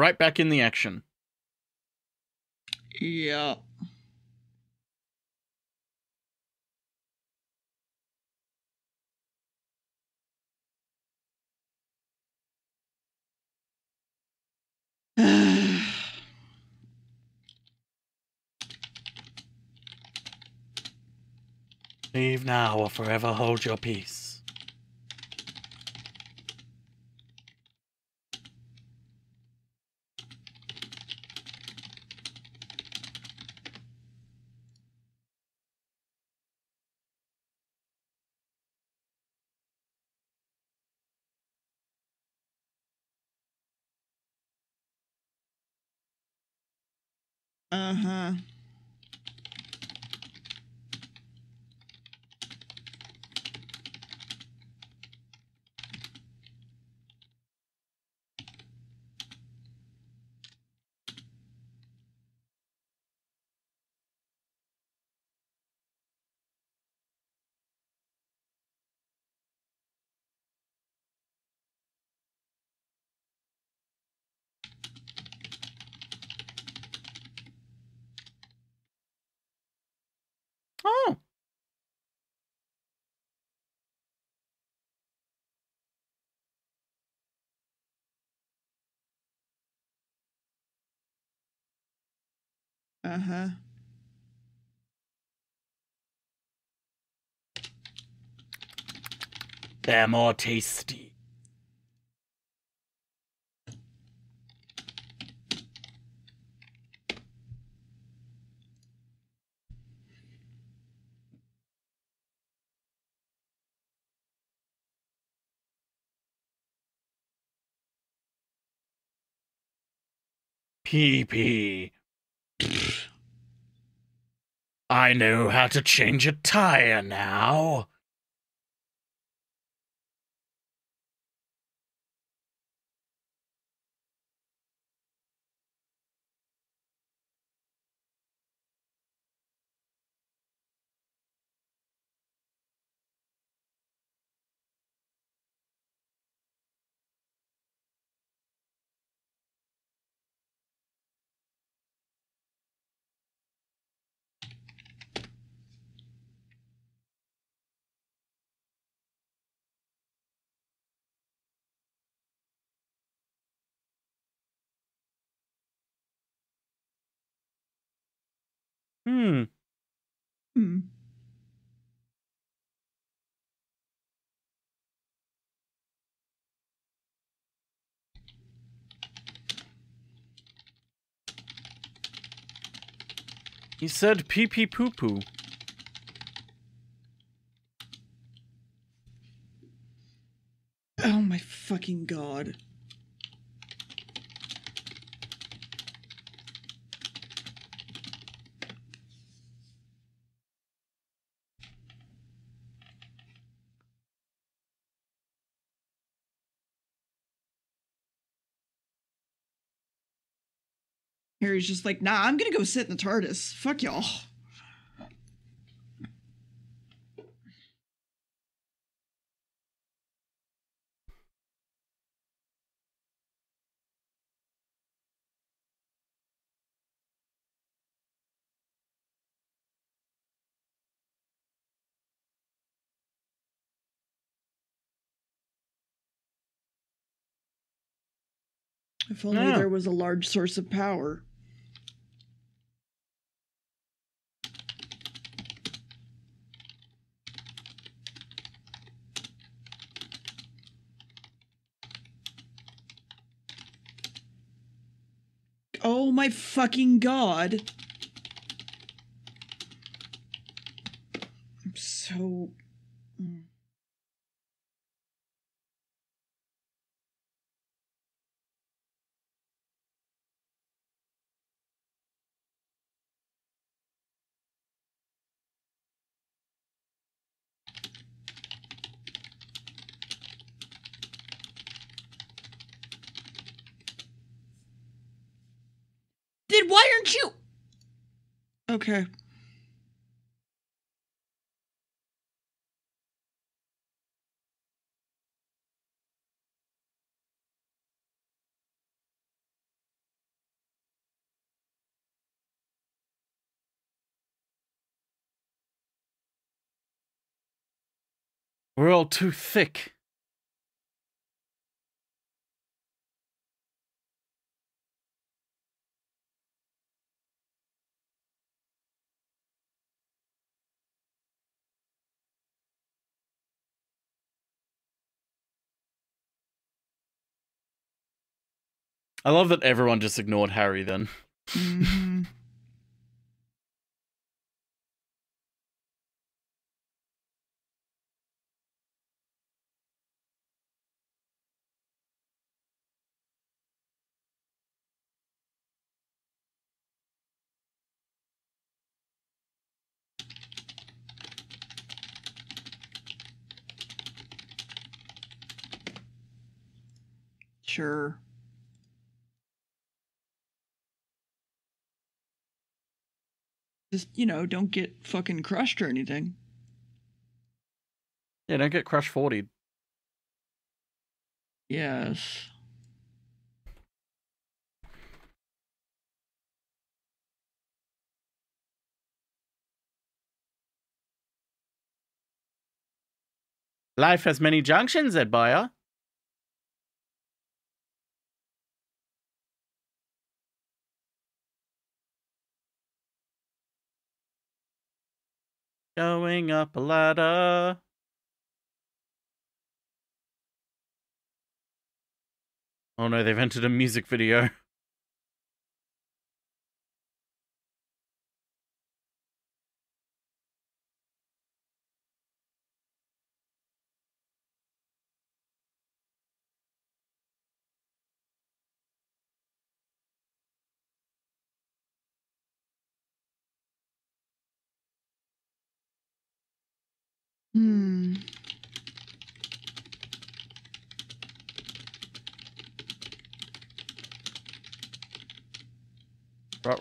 right back in the action. Yeah. Leave now or forever hold your peace. Uh huh. Oh. Uh huh. They're more tasty. Pee pee. I know how to change a tire now. Hmm. Hmm. He said pee pee poo poo. Oh my fucking god. Harry's just like, nah, I'm gonna go sit in the TARDIS. Fuck y'all. If only Yeah. there was a large source of power. Oh my fucking god. I'm so. Okay. We're all too thick. I love that everyone just ignored Harry then. Mhm. Sure. Just, you know, don't get fucking crushed or anything. Yeah, don't get crushed 40. Yes. Life has many junctions, Ed Buyer. Going up a ladder. Oh no, they've entered a music video. Hmm. Right,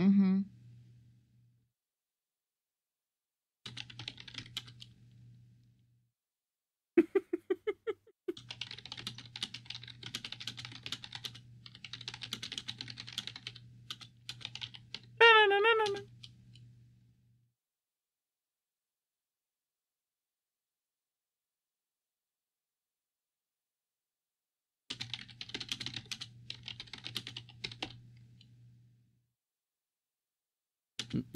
Mm-hmm.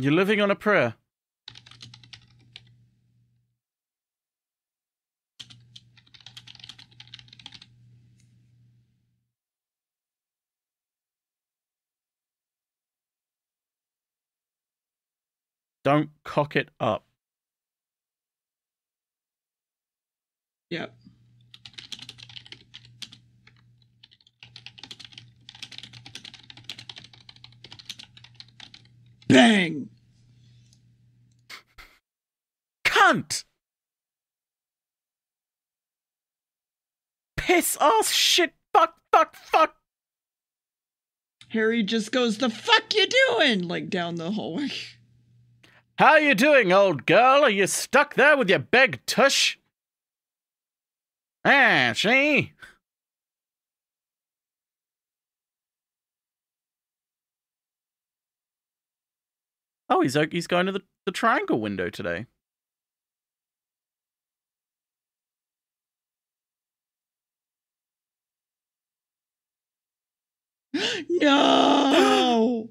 You're living on a prayer. Don't cock it up. Yep. Bang! Cunt! Piss ass shit fuck fuck fuck! Harry just goes, "The fuck you doing?" Like down the hallway. How you doing, old girl? Are you stuck there with your big tush? Ah, see? Oh, he's uh, he's going to the, the triangle window today. no.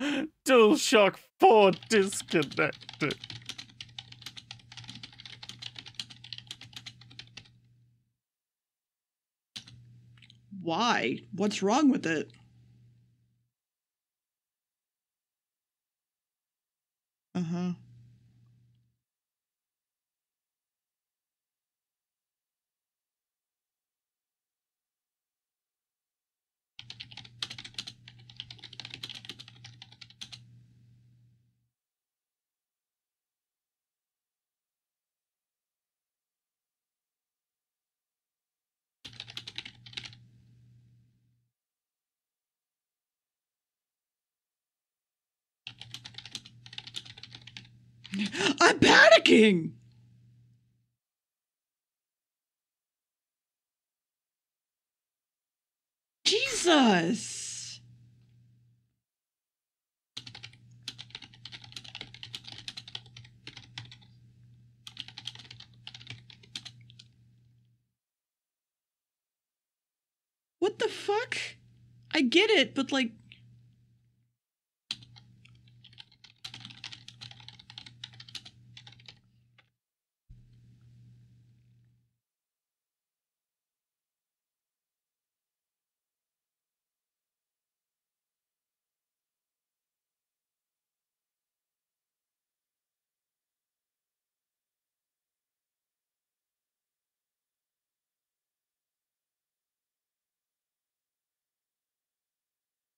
DualShock 4 disconnected. Why? What's wrong with it? Uh huh. Jesus. What the fuck? I get it, but like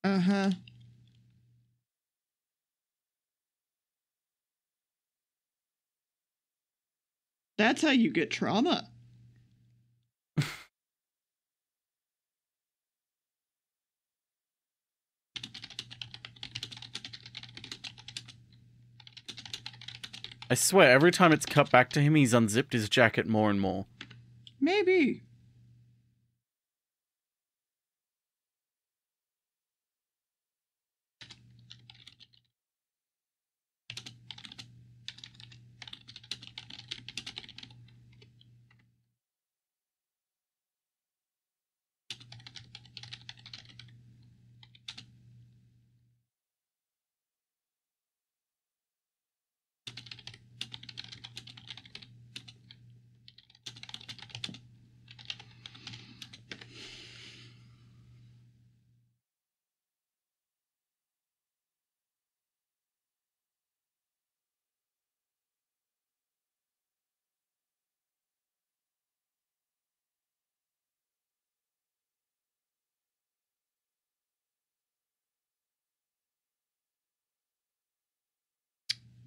Uh-huh. That's how you get trauma. I swear, every time it's cut back to him, he's unzipped his jacket more and more. Maybe.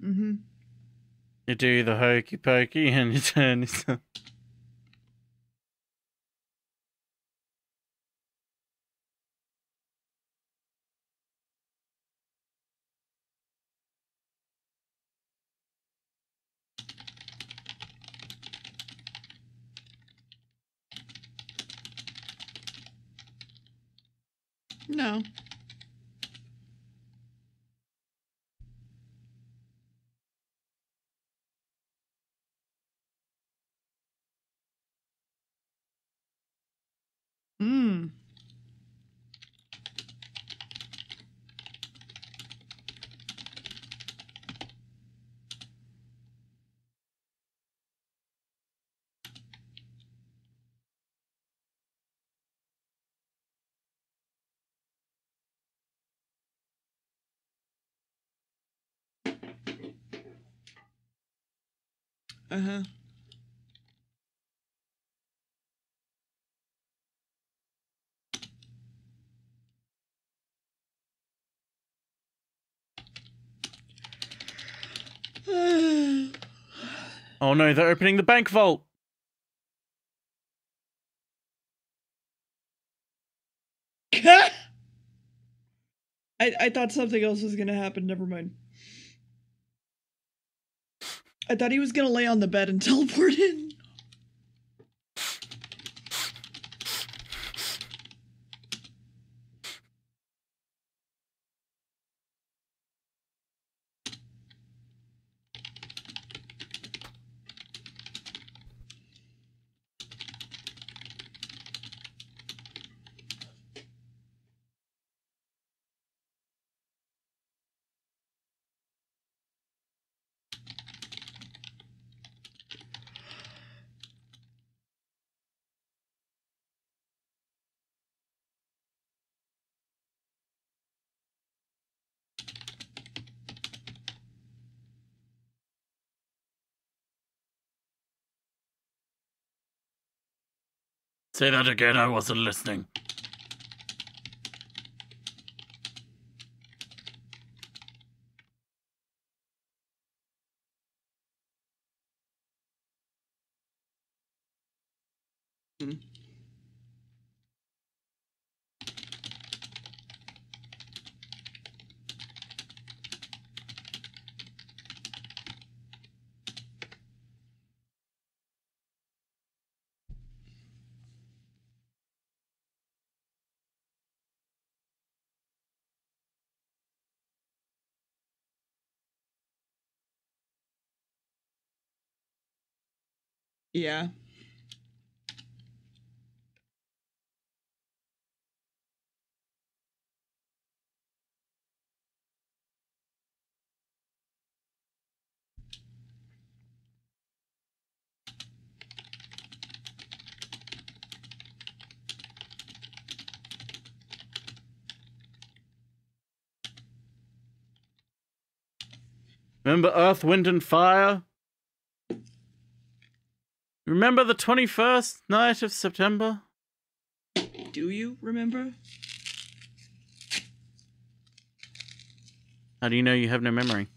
Mm-hmm. You do the hokey pokey and you turn yourself. No. Hmm. Uh-huh. Oh no, they're opening the bank vault. I I thought something else was gonna happen. Never mind. I thought he was gonna lay on the bed and teleport in. Say that again, I wasn't listening. Mm-hmm. Yeah. Remember Earth, Wind, and Fire? Remember the 21st night of September? Do you remember? How do you know you have no memory?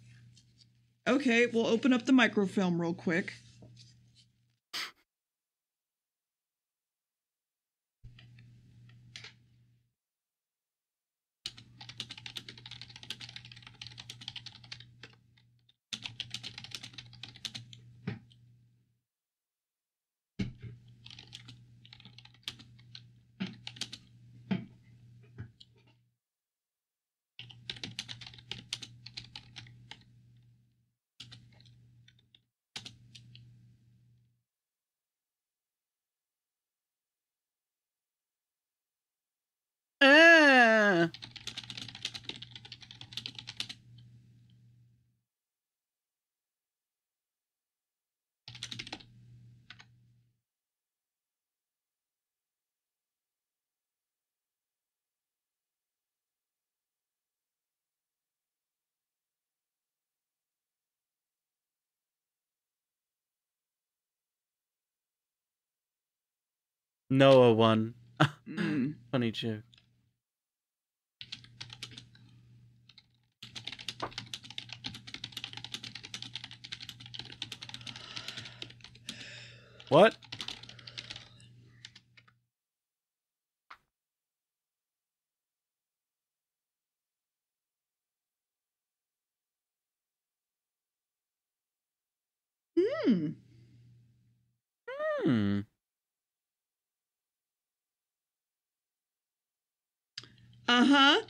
Okay, we'll open up the microfilm real quick. Ah! Noah won. Mm. Funny joke. What? Hmm. Hmm. Uh huh.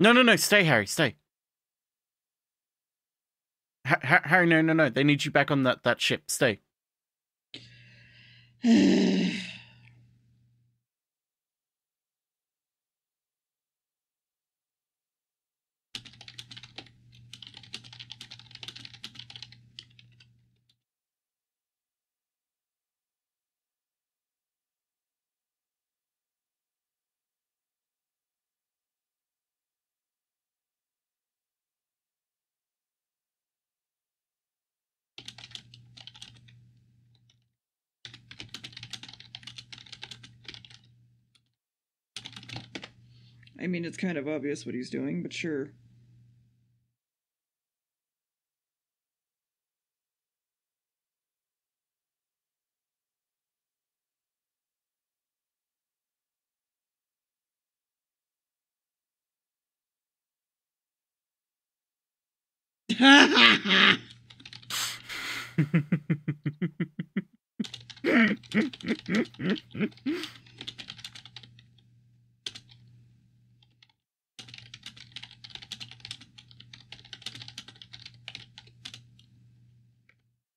No, no, no. Stay, Harry. Stay. Ha- Ha- Harry, no, no, no. They need you back on that, that ship. Stay. mean, it's kind of obvious what he's doing, but sure.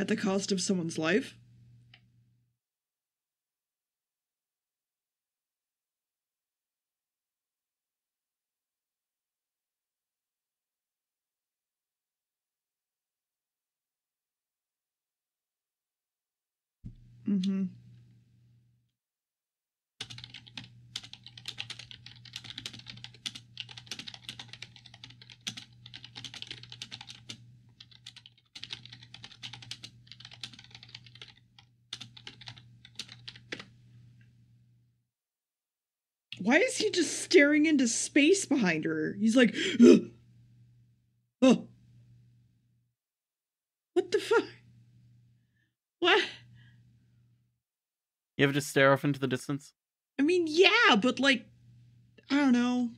At the cost of someone's life? Mm-hmm. Why is he just staring into space behind her? He's like, oh, what the fuck? What? You ever just stare off into the distance? I mean, yeah, but like, I don't know.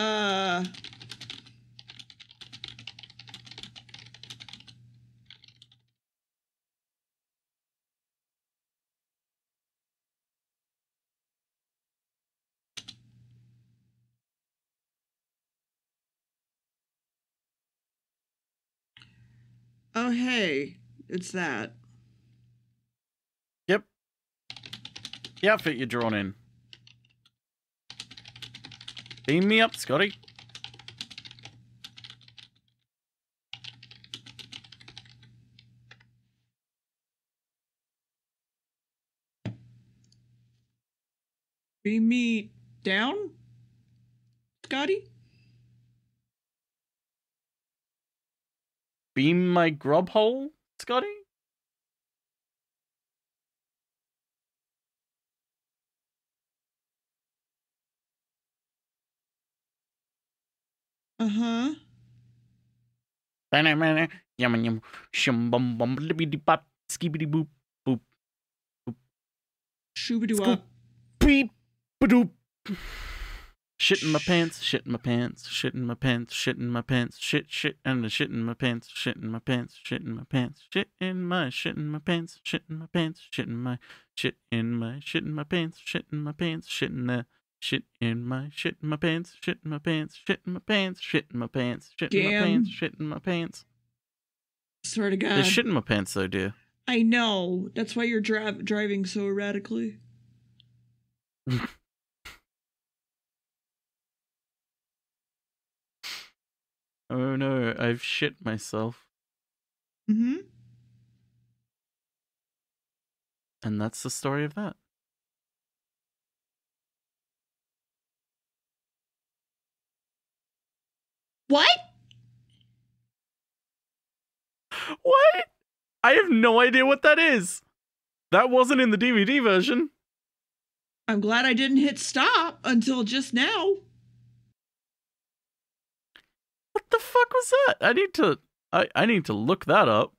Uh. Oh, hey, it's that. Yep. The outfit you're drawn in. Beam me up, Scotty. Beam me down, Scotty? Beam my grub hole, Scotty? Uh huh. Yum yum shum bum bum libbity bop skibbity boop boop Shoobadoo Scoop. up. beep badoop. Shit in my pants, shit in my pants, shit in my pants, shit in my pants, shit shit and the shit in my pants, shit in my pants, shit in my pants, shit in my shit in my pants, shit in my pants, shit in my shit in my shit in my pants, shit in my pants, shit in the shit in my shit in my pants, shit in my pants, shit in my pants, shit in my pants, shit in my pants, shit in my pants. Swear to God. There's shit in my pants though, dear. I know. That's why you're dri- driving so erratically. Oh no, I've shit myself. Mm-hmm. And that's the story of that. What? What? I have no idea what that is. That wasn't in the DVD version. I'm glad I didn't hit stop until just now. What the fuck was that? I need to I, I need to look that up.